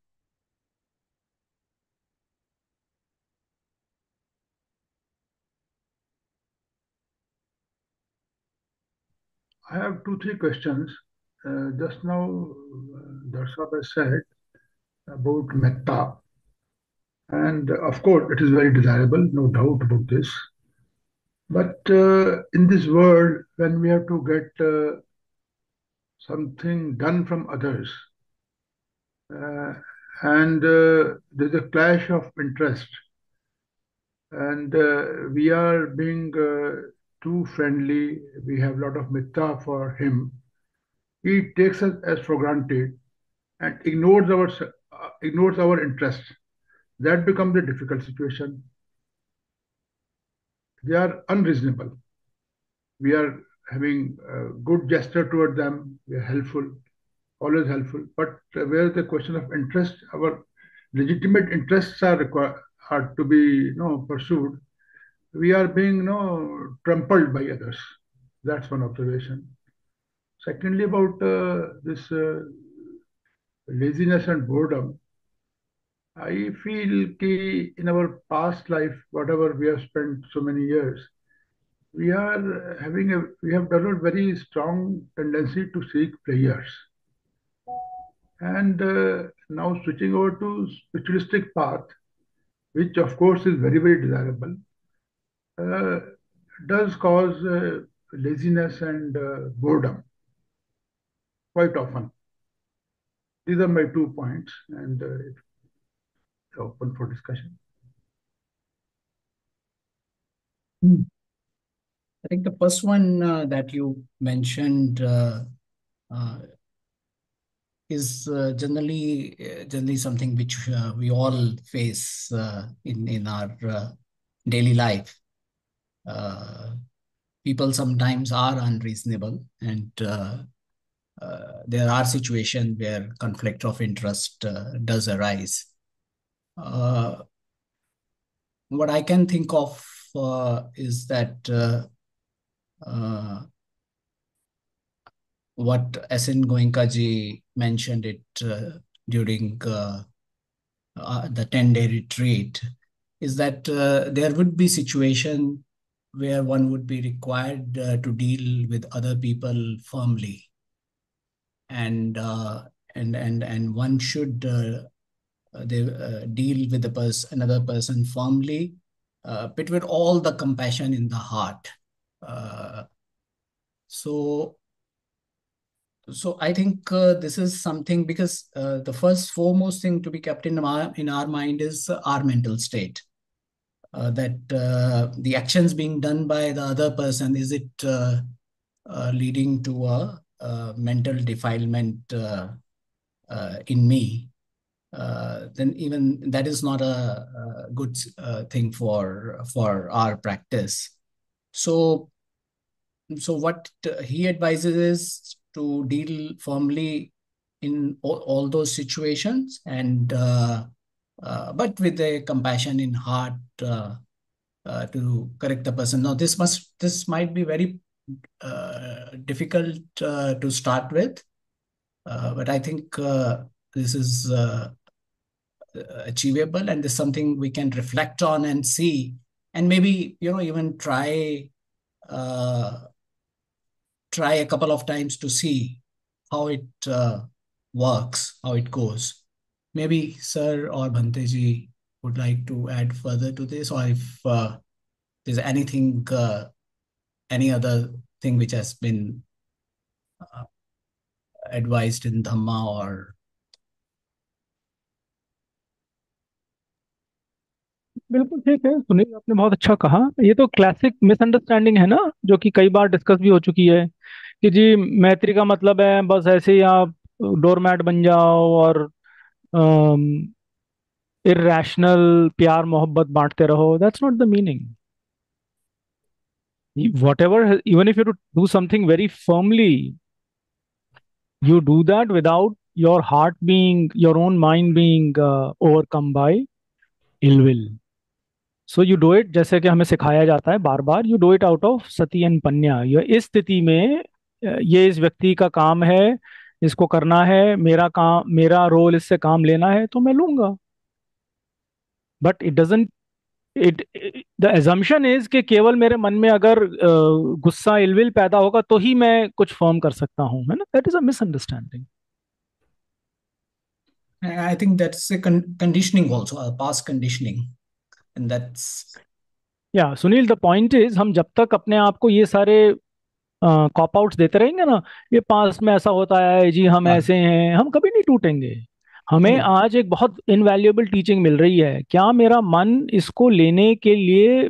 I have two, three questions. Uh, just now, uh, Darsab has said about metta. And of course, it is very desirable, no doubt about this. But uh, in this world, when we have to get uh, something done from others, uh, and uh, there's a clash of interest, and uh, we are being too friendly, we have a lot of metta for him, he takes us as for granted and ignores our uh, ignores our interests. That becomes a difficult situation. They are unreasonable. We are having a good gesture toward them. We are helpful, always helpful. But where the question of interest, our legitimate interests are required are to be you know pursued we are being you know, trampled by others. That's one observation. Secondly, about uh, this uh, laziness and boredom, I feel ki in our past life, whatever we have spent so many years, we are having a we have developed very strong tendency to seek pleasures. And uh, now switching over to spiritualistic path, which of course is very very desirable, does cause uh, laziness and uh, boredom quite often. These are my two points, and uh, open for discussion. Hmm. I think the first one uh, that you mentioned uh, uh, is uh, generally uh, generally something which uh, we all face in in our daily life. People sometimes are unreasonable, and there are situations where conflict of interest does arise. what I can think of is that uh, what S.N. Goenka mentioned it uh, during uh, uh the 10-day retreat is that uh, there would be situation where one would be required uh, to deal with other people firmly and and and and one should they deal with the person another person firmly but with all the compassion in the heart uh, so so I think uh, this is something because uh, the first foremost thing to be kept in our in our mind is our mental state. Uh, that uh, the actions being done by the other person is it uh, leading to a, a mental defilement in me? then even that is not a, a good thing for for our practice. So, so what he advises is to deal firmly in all, all those situations and uh, uh, but with a compassion in heart uh, uh to correct the person. Now, this must this might be very uh, difficult uh, to start with, but I think this is achievable and this is something we can reflect on and see and maybe you know even try try a couple of times to see how it works, how it goes. Maybe Sir or Bhanteji would like to add further to this, or if uh, there's anything, uh, any other thing which has been uh, advised in Dhamma or बिल्कुल ठीक है सुनील आपने बहुत अच्छा कहा ये तो classic misunderstanding है ना जो कि कई बार डिस्कस भी हो चुकी है कि जी मैत्री का मतलब है बस ऐसे ही आप डोरमैट बन जाओ और Um, इेशनल प्यार मोहब्बत बांटते रहो that's not the meaning whatever even if you do something very firmly you do that without your heart being your own mind being overcome by ill will so you do it जैसे कि हमें सिखाया जाता है बार बार you do it out of sati and panya इस स्थिति में uh, ये इस व्यक्ति का काम है इसको करना है मेरा काम मेरा रोल इससे काम लेना है तो मैं लूँगा। But it doesn't it the assumption is कि केवल मेरे मन में अगर गुस्सा इलविल पैदा होगा तो ही मैं कुछ फॉर्म कर सकता हूँ है ना? That is a misunderstanding I think that's a con conditioning also, a past conditioning. and that's या सुनील द पॉइंट इज़ हम जब तक अपने आप को ये सारे कॉप आउट्स देते रहेंगे ना ये पास में ऐसा होता है जी हम हाँ. ऐसे हैं हम कभी नहीं टूटेंगे। हमें आज एक बहुत इनवैल्यूएबल टीचिंग मिल रही है। क्या मेरा मन इसको लेने के लिए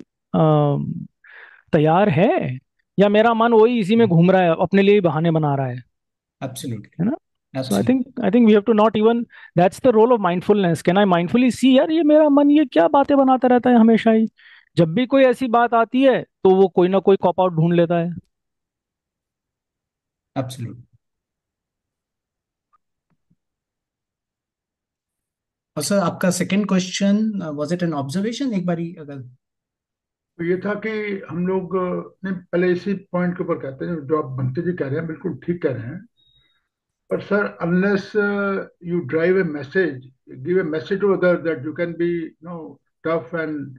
तैयार है? या मेरा मन वही इसी में घूम रहा है अपने लिए बहाने बना रहा है? Absolutely. है ना? So I think I think we have to not even that's the role of mindfulness. Can I mindfully see यार ये मेरा मन ये क्या बातें बनाता रहता है हमेशा ही? जब भी कोई ऐसी बात आती है तो वो कोई ना कोई कॉप आउट ढूंढ लेता है। Absolutely. और सर, आपका second question was it an observation एक बारी अगर तो ये था कि हम लोग uh, ने पहले इसी पॉइंट के ऊपर कहते हैं, जो आप भंते जी कह रहे हैं, बिल्कुल ठीक कह रहे हैं। पर sir unless you drive a message give a message to other that you can be no tough and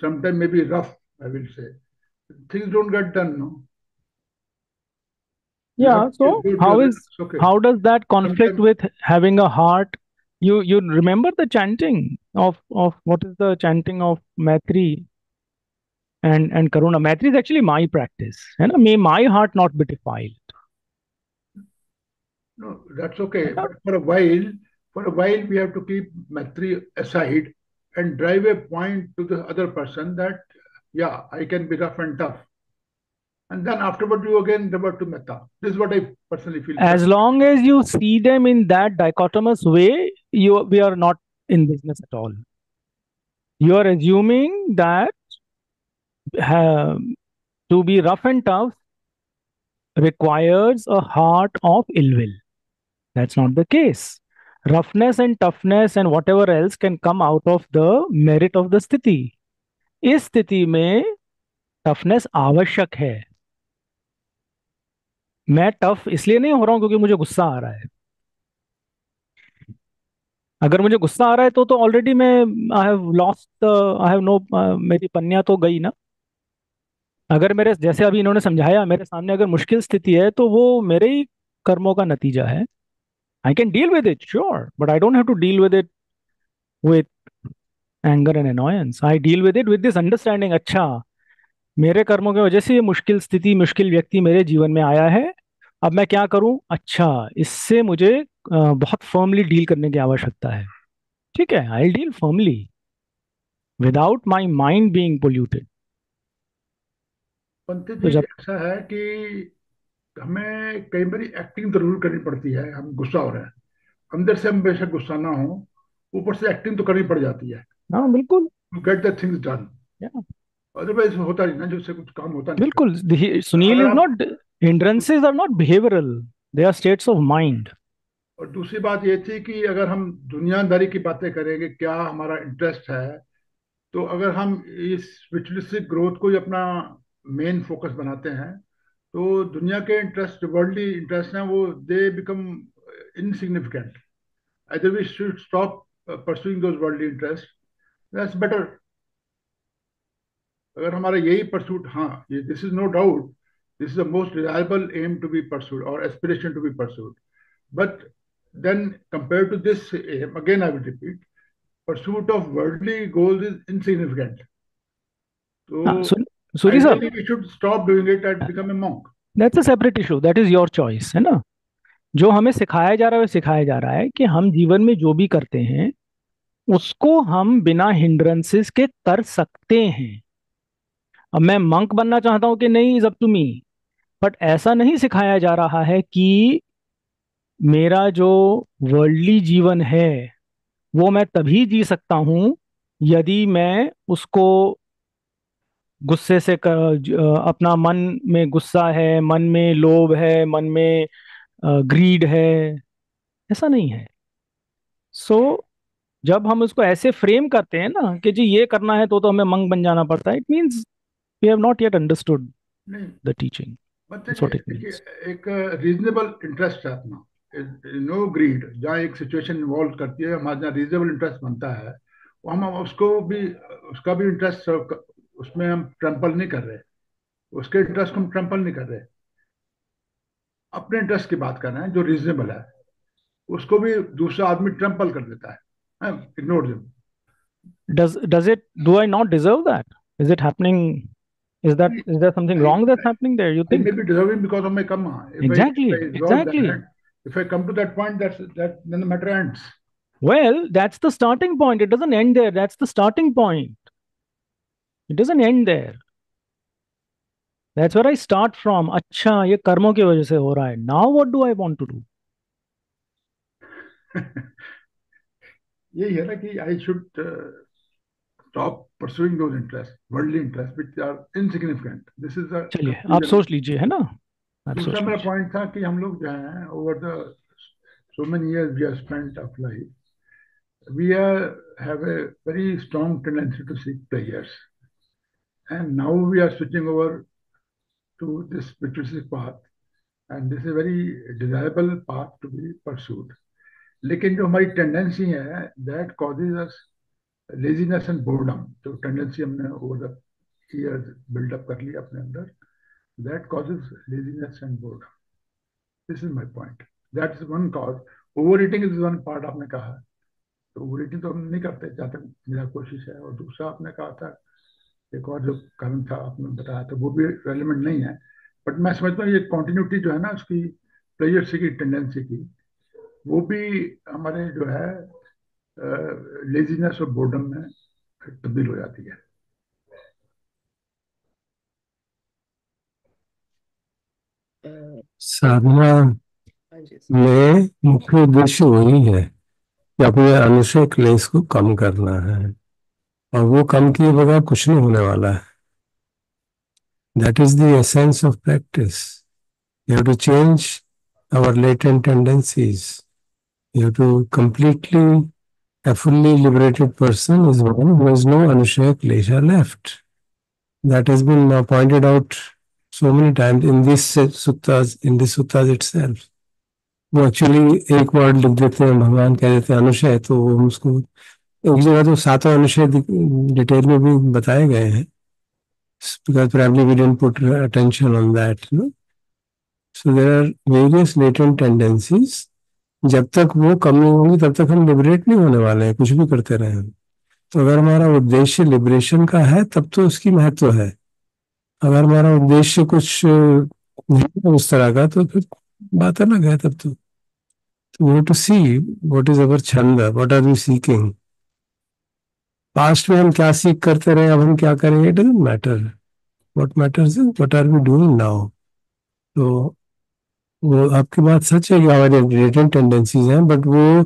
sometime may be rough I will say things don't get done no Yeah, so how is okay. how does that conflict Sometimes with having a heart? You you remember the chanting of of what is the chanting of Maitri and and Karuna? Maitri is actually my practice. You know, may my heart not be defiled. no, that's okay. But for a while, for a while we have to keep Maitri aside and drive a point to the other person that yeah, I can be rough and tough And then afterward you again revert to Metta. This is what I personally feel. As long as you see them in that dichotomous way, you we are not in business at all. You are assuming that um, to be rough and tough requires a heart of ill will. That's not the case. Roughness and toughness and whatever else can come out of the merit of the स्थिति. इस स्थिति में toughness आवश्यक है मैं tough इसलिए नहीं हो रहा हूँ क्योंकि मुझे गुस्सा आ रहा है। अगर मुझे गुस्सा आ रहा है तो तो ऑलरेडी मैं I have lost I have no मेरी पन्या तो गई ना। अगर मेरे, जैसे अभी इन्होंने समझाया, मेरे सामने अगर मुश्किल स्थिति है तो वो मेरे ही कर्मों का नतीजा है। I can deal with it sure but I don't have to deal with it with anger and annoyance I deal with it with this understanding अच्छा मेरे कर्मों की वजह से ये मुश्किल स्थिति मुश्किल व्यक्ति मेरे जीवन में आया है। अब मैं क्या करूँ? अच्छा इससे मुझे बहुत फर्मली डील करने की आवश्यकता है। ठीक है I deal firmly without my mind being polluted तो जब ऐसा है कि हमें कई बार एक्टिंग ज़रूर करनी पड़ती है हम गुस्सा हो रहे हैं। अंदर से हम बेशक गुस्सा ना हो ऊपर से एक्टिंग तो करनी पड़ जाती है। हाँ बिल्कुल। Get the things done. Otherwise होता नहीं ना जिससे कुछ काम होता नहीं। बिल्कुल Sunil is not hindrances are not behavioral they are states of mind. और दूसरी बात ये थी कि अगर हम दुनियादारी की बातें करेंगे क्या हमारा इंटरेस्ट है तो अगर हम इस स्पिरिचुअलिस्टिक ग्रोथ को ही अपना मेन फोकस बनाते हैं तो दुनिया के इंटरेस्ट वर्ल्डली इंटरेस्ट हैं वो they become insignificant either we should stop uh, pursuing those worldly interests that's better. अगर हमारा यही परसूट हाँ ये this is no doubt this is the most reliable aim to be pursued और aspiration to be pursued but to this aim again i will repeat pursuit of worldly goals is insignificant. So हाँ, सुन सूरी ideally we should stop doing it and become a monk. That's a separate issue that is your choice है ना? जो हमें सिखाया जा रहा है वो सिखाया जा रहा है कि हम जीवन में जो भी करते हैं उसको हम बिना हिंड्रेंसेस के कर सकते हैं। अब मैं मंक बनना चाहता हूँ कि नहीं is up to me. But ऐसा नहीं सिखाया जा रहा है कि मेरा जो वर्ल्डली जीवन है वो मैं तभी जी सकता हूँ यदि मैं उसको गुस्से से कर, अपना मन में गुस्सा है मन में लोभ है मन में ग्रीड है। ऐसा नहीं है। सो so, जब हम उसको ऐसे फ्रेम करते हैं ना कि जी ये करना है तो तो हमें मंग बन जाना पड़ता है। It means have not yet understood नहीं द टीचिंग मतलब That's what it means. एक रीजनेबल इंटरेस्ट है। अपना नो ग्रीड जहाँ एक सिचुएशन इन्वॉल्व करती है हमारे जहाँ रीजनेबल इंटरेस्ट बनता है वो हम उसको भी उसका भी इंटरेस्ट उसमें हम ट्रम्पल नहीं कर रहे। उसके इंटरेस्ट को हम ट्रम्पल नहीं कर रहे। अपने इंटरेस्ट की बात कर रहे हैं जो रीजनेबल है। उसको भी दूसरा आदमी ट्रम्पल कर देता है इग्नोर दिम does does it do i not deserve that? Is it happening Is that is there something wrong that's happening there? You think? I may be deserving because of my karma. If exactly. I, if I exactly. If I come to that point, that's that then the matter ends. Well, that's the starting point. It doesn't end there. That's the starting point. It doesn't end there. That's where I start from. Acha, ye karma ki wajah se ho raha hai. Now what do I want to do? yeah, ना कि I should. Uh... stop pursuing those interests worldly interests which are insignificant. This is चलिए आप सोच लीजिए है ना? दूसरा मेरा पॉइंट था कि हम लोग जो over the many years we have spent of life we are have a very strong tendency to seek pleasures and now we are switching over to this path and this is very desirable path to be pursued लेकिन जो हमारी tendency है that causes us laziness and boredom जो tendency हमने over the years build up कर लिया अपने अंदर that causes laziness and boredom this is my point that is one cause over eating is one part आपने कहा। तो ओवर ईटिंग तो हम नहीं करते, जहाँ तक मेरा कोशिश है। और दूसरा आपने कहा था, एक और जो कारण था, आपने बताया था, वो भी रेलिवेंट नहीं है। बट मैं समझता हूँ ये कॉन्टिन्यूटी जो है ना, उसकी प्लेयर की टेंडेंसी की, वो भी हमारे जो है लेजीनेस और बोर्डम में तब्दील हो जाती है। साधना में मुख्य उद्देश्य वही है कि अपने अनुशय क्लेश को कम करना है और वो कम किए बगैर कुछ नहीं होने वाला है। That is the essence of practice you have to change our latent tendencies you have to completely A fully liberated person is one who has no anushaya klesha left. That has been uh, pointed out so many times in this suttas, in this suttas itself. वो actually एक word लिख देते हैं भगवान कह देते हैं अनुशय तो हम उसको एक जगह तो सातों अनुशय डिटेल में भी बताए गए हैं because probably we didn't put attention on that know? so there are various latent tendencies जब तक वो कम नहीं होंगी, तब तक हम लिबरेट नहीं होने वाले हैं, कुछ भी करते रहे तो अगर हमारा उद्देश्य लिबरेशन का है, तब तो उसकी महत्व है। अगर हमारा उद्देश्य कुछ नहीं है उस तरह का तो फिर बात अलग है तब तो। वो to see what is our chhand what are we seeking past में हम क्या सीख करते रहे, अब हम क्या करेंगे? It doesn't matter what matters is what are we doing now तो वो आपकी बात सच है कि हमारे लेटेंट टेंडेंसीज हैं बट वो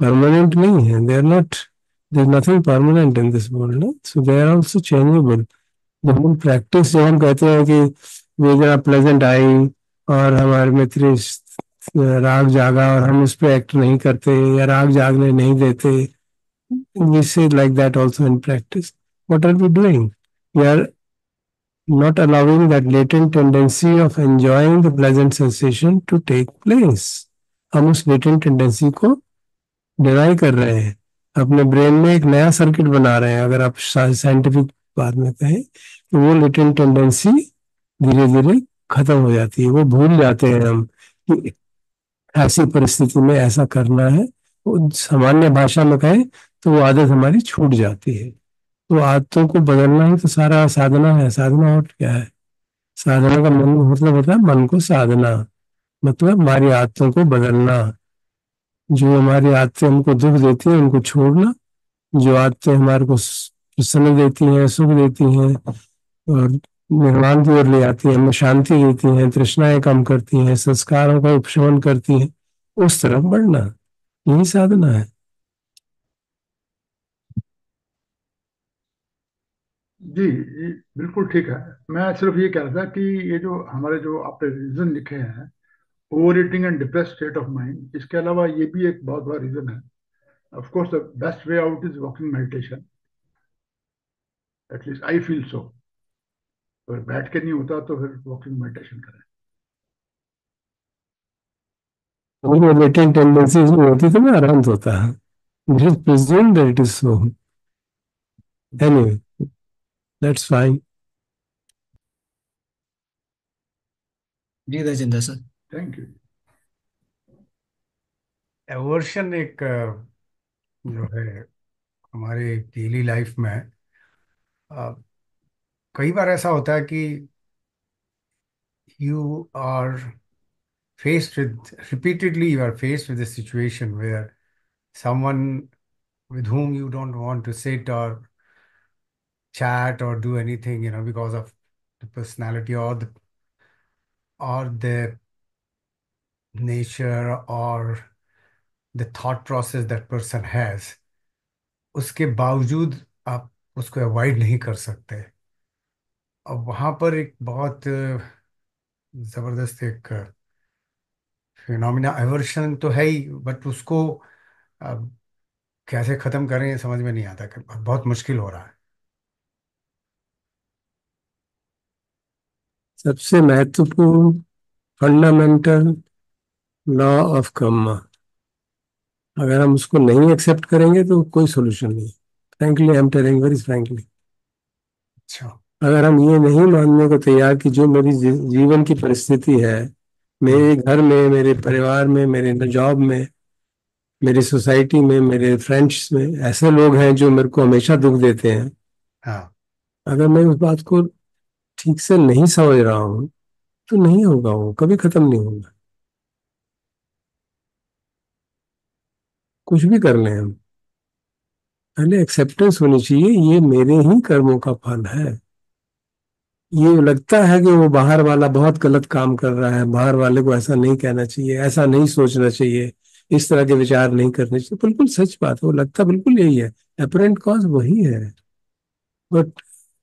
परमानेंट नहीं है. They are not there nothing permanent in this world so they are also changeable जब हम प्रैक्टिस जब हम कहते हैं कि वे जरा प्लेजेंट आई और हमारे मित्र राग जागा और हम उस पर एक्ट नहीं करते या राग जागने नहीं देते, we say like that also in practice. What are we doing? We are not allowing that latent tendency of enjoying the pleasant sensation to take place. हम उस latent tendency को डिनाई कर रहे हैं। अपने ब्रेन में एक नया सर्किट बना रहे हैं। अगर आप साइंटिफिक बात में कहें तो वो लेटेंट टेंडेंसी धीरे धीरे खत्म हो जाती है। वो भूल जाते हैं हम कि ऐसी परिस्थिति में ऐसा करना है। वो सामान्य भाषा में कहें तो वो आदत हमारी छूट जाती है। तो आदतों को बदलना ही तो सारा साधना है। साधना और क्या है? साधना का मन मतलब होता है मन को साधना। मतलब हमारी आदतों को बदलना। जो हमारी आदतें हमको दुख देती हैं, उनको छोड़ना। जो आदतें हमारे को प्रसन्न देती हैं, सुख देती हैं और निर्माण की ओर ले आती हैं, हमें शांति देती हैं, तृष्णाएँ कम करती हैं, संस्कारों का उपशमन करती हैं, उस तरफ़ बढ़ना। यही साधना है। जी बिल्कुल ठीक है। मैं सिर्फ़ ये कह रहा था कि ये जो हमारे जो आपने रीजन लिखे हैं over eating and depress state of mind इसके अलावा ये भी एक बहुत बड़ा रीजन है। Of course the best way out is walking meditation at least I feel so अगर बैठ के नहीं होता तो फिर वॉकिंग मेडिटेशन करें। मेडिटेटिंग टेंडेंसीज में होती तो मैं आराम is so. Anyway, that's fine ji Rajinder sir. Thank you aversion एक जो है हमारे डेली लाइफ में कई बार ऐसा होता है कि you are faced with repeatedly you are faced with situation where someone with whom you don't want to set और chat or do anything you know because of the personality or the or the nature or the thought process that person has उसके बावजूद आप उसको avoid नहीं कर सकते अब वहाँ पर एक बहुत ज़बरदस्त एक फिनोमिना एवर्शन तो है ही बट उसको कैसे ख़त्म करें समझ में नहीं आता बहुत मुश्किल हो रहा है सबसे महत्वपूर्ण फंडामेंटल लॉ ऑफ़ कर्मा। अगर हम उसको नहीं एक्सेप्ट करेंगे तो कोई सोल्यूशन नहीं। Frankly I am telling very frankly अच्छा। अगर हम ये नहीं मानने को तैयार कि जो मेरी जीवन की परिस्थिति है मेरे घर में मेरे परिवार में मेरे जॉब में मेरी सोसाइटी में मेरे फ्रेंड्स में ऐसे लोग हैं जो मेरे को हमेशा दुख देते हैं। हाँ। अगर मैं उस बात को ठीक से नहीं समझ रहा हूँ तो नहीं होगा वो, कभी खत्म नहीं होगा। कुछ भी कर लें हम। पहले एक्सेप्टेंस होनी चाहिए, ये मेरे ही कर्मों का फल है। ये लगता है कि वो बाहर वाला बहुत गलत काम कर रहा है, बाहर वाले को ऐसा नहीं कहना चाहिए, ऐसा नहीं सोचना चाहिए, इस तरह के विचार नहीं करने चाहिए। बिल्कुल सच बात है, वो लगता बिल्कुल यही है। अपरेंट कॉज वही है। बट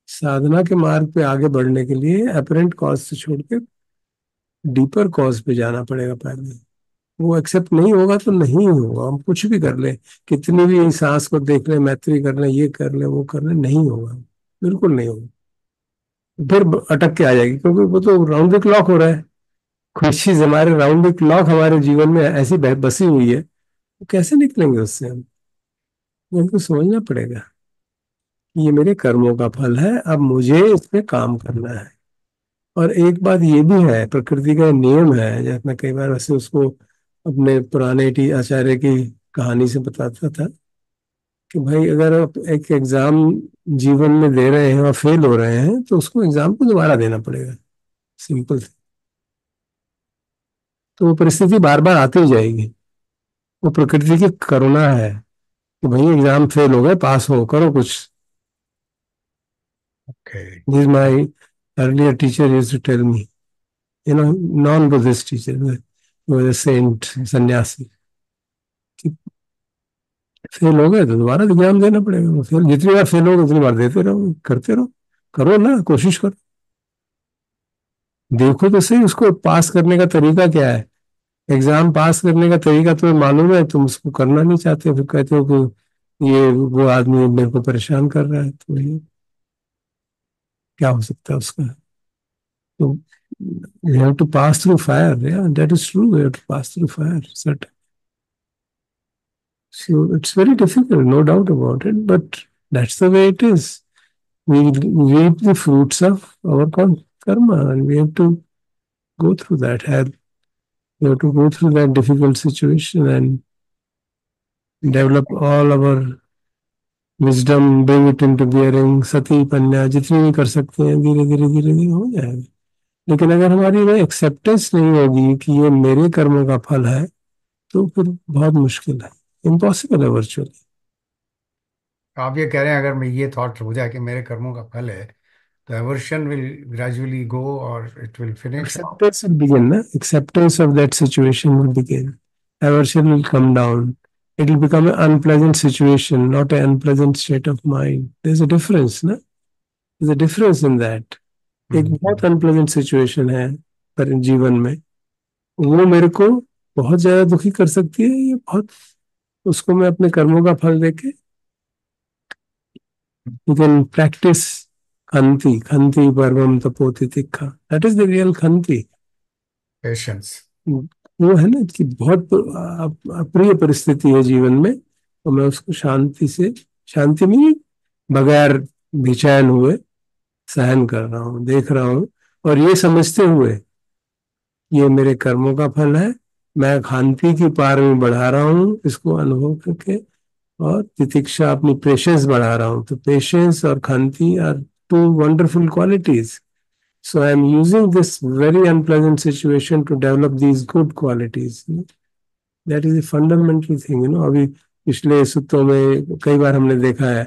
साधना के मार्ग पे आगे बढ़ने के लिए अपरेंट कॉज से छोड़ के डीपर कॉज पे जाना पड़ेगा पहले। वो एक्सेप्ट नहीं होगा तो नहीं होगा। हम कुछ भी कर ले, कितनी भी सांस को देख ले, मैत्री कर ले, ये कर ले, वो कर ले, नहीं होगा। बिल्कुल नहीं होगा। फिर अटक के आ जाएगी, क्योंकि वो तो राउंड द क्लॉक हो रहा है। चीज़ हमारे राउंड द क्लॉक हमारे जीवन में ऐसी बसी हुई है। तो कैसे निकलेंगे उससे हम? हमको समझना पड़ेगा। ये मेरे कर्मों का फल है, अब मुझे इस पे काम करना है। और एक बात ये भी है, प्रकृति का नियम है जैसे कई बार वैसे उसको अपने पुराने टी आचार्य की कहानी से बताता था कि भाई, अगर आप एक एग्ज़ाम जीवन में दे रहे हैं और फेल हो रहे हैं तो उसको एग्ज़ाम को दोबारा देना पड़ेगा। सिंपल तो वो परिस्थिति बार बार आती ही जाएगी। वो प्रकृति की करुणा है कि भाई, एग्ज़ाम फेल हो गए, पास हो, करो कुछ। Okay. This is my earlier teacher used to tell me, you know, non-Buddhist teacher, he was a saint, सन्यासी फेल हो गए तो दोबारा एग्ज़ाम देना पड़ेगा फेल जितनी बार फेल होगा उतनी बार देते रहो करते रहो करो ना कोशिश करो देखो तो सही उसको पास करने का तरीका क्या है एग्ज़ाम पास करने का तरीका तुम्हें मालूम है तुम उसको करना नहीं चाहते फिर कहते हो कि ये वो आदमी मेरे को परेशान कर रहा है तो क्या हो सकता है उसका तो you have to pass through fire yeah that is true you have to pass through fire certain so it's very difficult no doubt about it but that's the way it is we reap the fruits of our karma and we have to go through that have we have to go through that difficult situation and develop all our wisdom bring it into bearing sati panya जितनी भी कर सकते हैं धीरे धीरे धीरे धीरे हो जाएगा। लेकिन अगर हमारी में एक्सेप्टेंस नहीं होगी कि ये मेरे कर्मों का फल है तो फिर बहुत मुश्किल है। इम्पॉसिबल है वर्चुअली आप ये कह रहे हैं अगर मैं ये थॉट हो जाए कि मेरे कर्मों का फल है तो एवर्शन विल ग्रेजुअली गो और it will finish acceptance will begin na? acceptance of that situation will begin aversion will come down it will become an unpleasant situation not an unpleasant state of mind there's a difference na? there's a difference in that एक बहुत unpleasant situation है पर जीवन में वो मेरे को बहुत ज़्यादा दुखी कर सकती है ये बहुत उसको मैं अपने कर्मों का फल देके यू कैन प्रैक्टिस खंति खंति परमम तपोति तिखा that is the real khanti patience वो है ना कि बहुत अप्रिय परिस्थिति है जीवन में और मैं उसको शांति से, शांति में बगैर बेचैन हुए सहन कर रहा हूँ, देख रहा हूँ। और ये समझते हुए, ये मेरे कर्मों का फल है, मैं खांति की पार में बढ़ा रहा हूँ इसको अनुभव करके, और तितिक्षा अपनी पेशेंस बढ़ा रहा हूँ। तो पेशेंस और खांति are two wonderful qualities so i am using this very unpleasant situation to develop these good qualities. You know? that is a fundamental thing, you know. अभी पिछले सूत्रों में कई बार हमने देखा है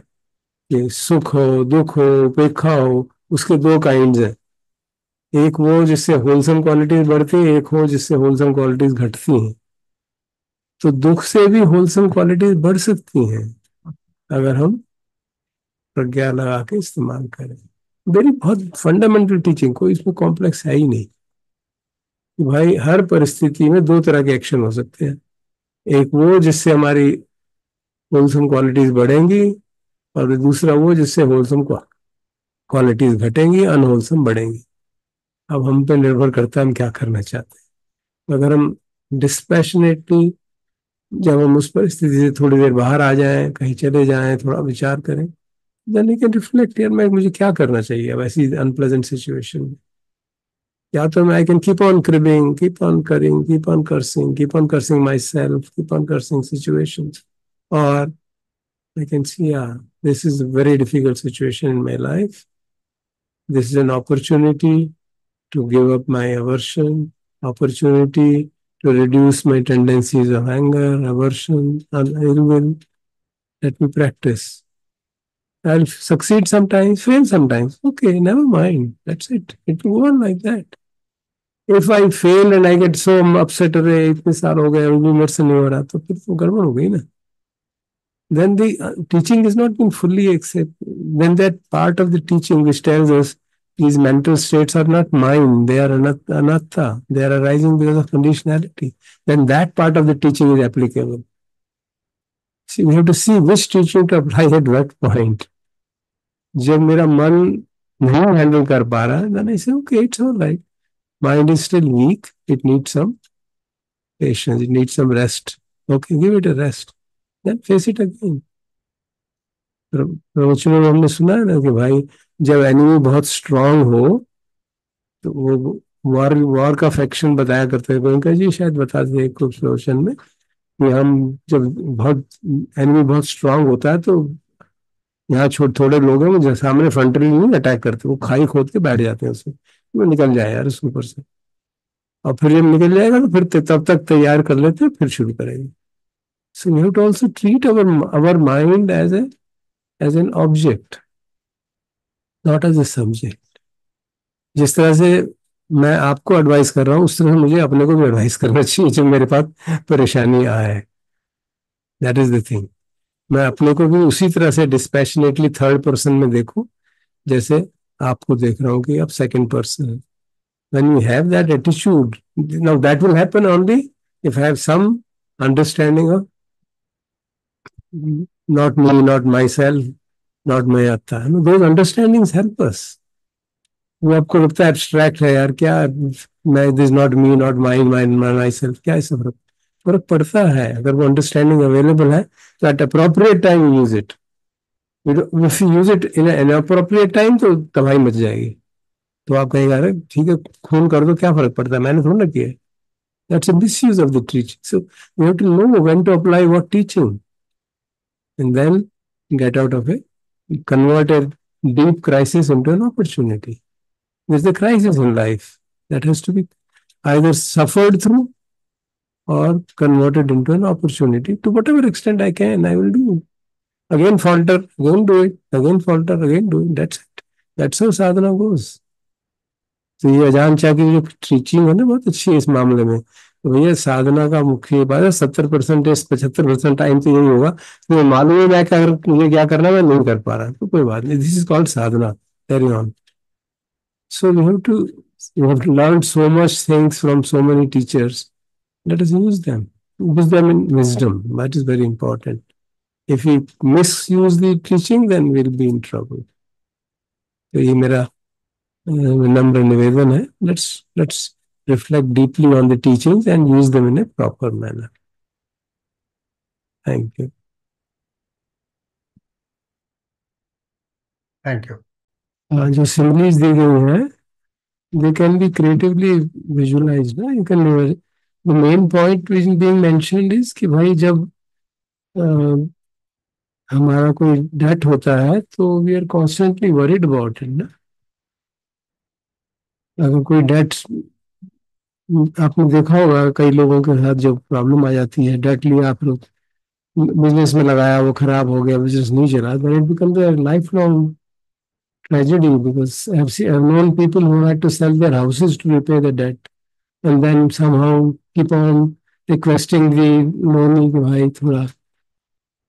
कि सुख हो, दुख हो, उपेक्षा हो, उसके दो काइंड हैं। एक वो जिससे होलसम क्वालिटीज बढ़ती है, एक हो जिससे होलसम क्वालिटीज घटती हैं। तो दुख से भी होलसम क्वालिटीज बढ़ सकती हैं, अगर हम प्रज्ञा लगा के इस्तेमाल करें। वेरी बहुत फंडामेंटल टीचिंग को इसमें कॉम्प्लेक्स है ही नहीं कि भाई हर परिस्थिति में दो तरह के एक्शन हो सकते हैं। एक वो जिससे हमारी होलसम क्वालिटीज बढ़ेंगी और दूसरा वो जिससे होलसम क्वालिटीज घटेंगी अनहोलसम बढ़ेंगी। अब हम पे निर्भर करता है हम क्या करना चाहते हैं। अगर हम डिस्पैशनेटली जब हम उस परिस्थिति से थोड़ी देर बाहर आ जाएँ, कहीं चले जाएँ, थोड़ा विचार करें देन यू कैन रिफ्लेक्ट यार मैं मुझे क्या करना चाहिए अब ऐसी अनप्लेजेंट सिचुएशन में या तो मैं I can keep on cribbing keep on करिंग keep on cursing keep on cursing myself keep on cursing situation और I can see, yeah, this is a very difficult situation in my life. This is an opportunity to give up my aversion, opportunity to reduce my tendencies of anger, aversion, and ill will. Let me practice. I'll succeed sometimes, fail sometimes. Okay, never mind. That's it. It will go on like that. If I fail and I get so upset, अरे इतने साल हो गए अभी मेरे से नहीं हो रहा तो फिर तो गड़बड़ हो गई ना then the uh, teaching is not been fully accepted. When that part of the teaching which tells us these mental states are not mine, they are anatta, they are arising because of conditionality, then that part of the teaching is applicable. See, we have to see which teaching to apply at what point. जब मेरा मन नहीं handle कर पा रहा then I say, okay, it's all right. Mind is still weak. It needs some patience. It needs some rest. Okay, give it a rest. then face it again. प्रवचन में हमने सुना है ना कि भाई जब एनिमी बहुत स्ट्रांग हो तो वो वॉर वॉर का फैक्शन बताया करते हैं गोयंका जी शायद बताते थे कुछ प्रवचन में कि हम जब बहुत एनिमी बहुत स्ट्रांग होता है तो यहाँ छोटे थोड़े लोग हैं जो सामने फ्रंटली नहीं अटैक करते वो खाई खोद के बैठ जाते हैं उसमें वो निकल जाए यार उसके ऊपर से। और फिर जब निकल जाएगा तो फिर तब तक तैयार कर लेते हैं फिर शुरू करेंगे। So we have to also treat our, our mind as a as an object, not as a subject. जिस तरह से मैं आपको एडवाइस कर रहा हूँ उस तरह मुझे अपने को भी एडवाइस करना चाहिए जब मेरे पास परेशानी आए। दैट इज़ द थिंग मैं अपने को भी उसी तरह से डिस्पैशनेटली थर्ड पर्सन में देखूँ, जैसे आपको देख रहा हूँ कि आप second person when you have that attitude now that will happen only if have some understanding of not me not myself not my आता है दो अंडरस्टैंडिंग हेल्प अस वो आपको लगता है एब्स्ट्रैक्ट है यार, क्या मैं this not me not my mind myself क्या है सब रखता फ़र्क पड़ता है अगर वो अंडरस्टैंडिंग अवेलेबल है तो at appropriate time use it use it in appropriate time तो तबाही मच जाएगी। तो आप कहेंगे अरे ठीक है खून कर दो क्या फ़र्क पड़ता है? मैंने थोड़ा ना किया that's a misuse of the teaching so we have to know when to apply what teaching and then get out of it, convert a deep crisis into an opportunity. There's a crisis in life that has to be either suffered through or converted into an opportunity. To whatever extent I can, I will do. Again falter, again do it, again falter, again do it. That's it. That's how sadhana goes. तो ये अजान चाह की जो teaching है ना बहुत अच्छी है इस मामले में तो भैया साधना का मुख्य बात है सत्तर परसेंट पचहत्तर परसेंट टाइम तो यही होगा तो मालूम है मैं क्या मुझे क्या करना मैं नहीं कर पा रहा तो कोई बात नहीं this is called sadhana carry on so we have to you have learn so much things from so many teachers let us use them use them in wisdom that is very important if we misuse the teaching then we'll be in trouble तो ये मेरा नम्र निवेदन है let's let's reflect deeply on the teachings and use them in a proper manner. Thank you. Thank you. Uh, जो similes दी गई हैं they can be creatively visualized ना you can main point being mentioned is कि भाई जब uh, हमारा कोई date होता है तो we are constantly worried about it ना। अगर कोई डेट आपने देखा होगा कई लोगों के साथ जो प्रॉब्लम आ जाती है डेट लिए आप लोग बिज़नेस में लगाया वो खराब हो गया बिज़नेस नहीं चला but it become life long tragedy because people who to sell the debt and then somehow keep on requesting the loan कि भाई थोड़ा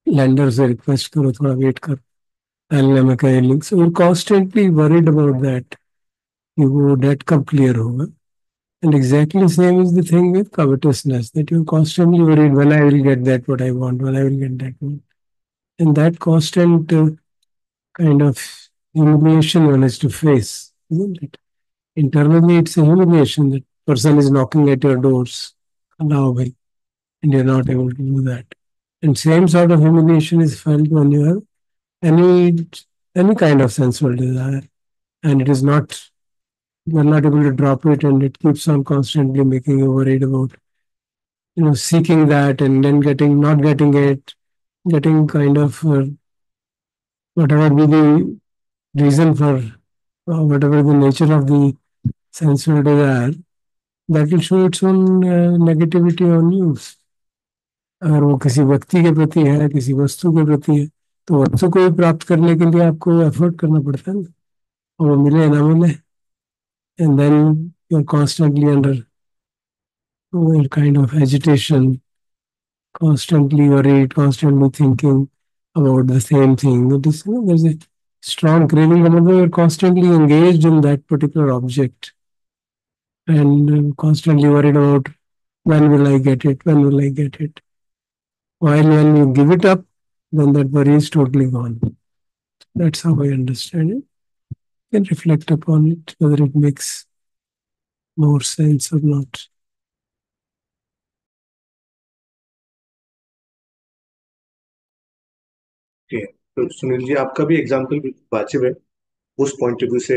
lender से रिक्वेस्ट करो थोड़ा वेट करो एलने में कहीं link so constantly worried about that कि वो डेट कब क्लियर होगा And exactly same is the thing with covetousness, that you're constantly worried when I will get that what I want, when I will get that one. And that constant uh, kind of humiliation one has to face, isn't it? Internally, it's a humiliation that person is knocking at your doors, allow bhai, and you're not able to do that. And same sort of humiliation is felt when you have any any kind of sensual desire, and it is not you're not able to drop it, and it keeps on constantly making you worried about you know seeking that and then getting not getting it, getting kind of uh, whatever be the reason for uh, whatever the nature of the sensual desire, that will show its own negativity on use अगर वो किसी व्यक्ति के प्रति है, किसी वस्तु के प्रति है तो वस्तु को भी प्राप्त करने के लिए आपको एफर्ट करना पड़ता है और वो मिले, ना मिले and then you are constantly under kind of agitation constantly worried constantly thinking about the same thing strong craving मतलब you are constantly engage in that particular object and uh, constantly worried about when will I get it, when will I get it. While when you give it up, then that worry is totally gone. That's how I understand it. You can reflect upon it, whether it makes more sense or not. ठीक है तो सुनील जी आपका भी example वाजिब है उस point of view से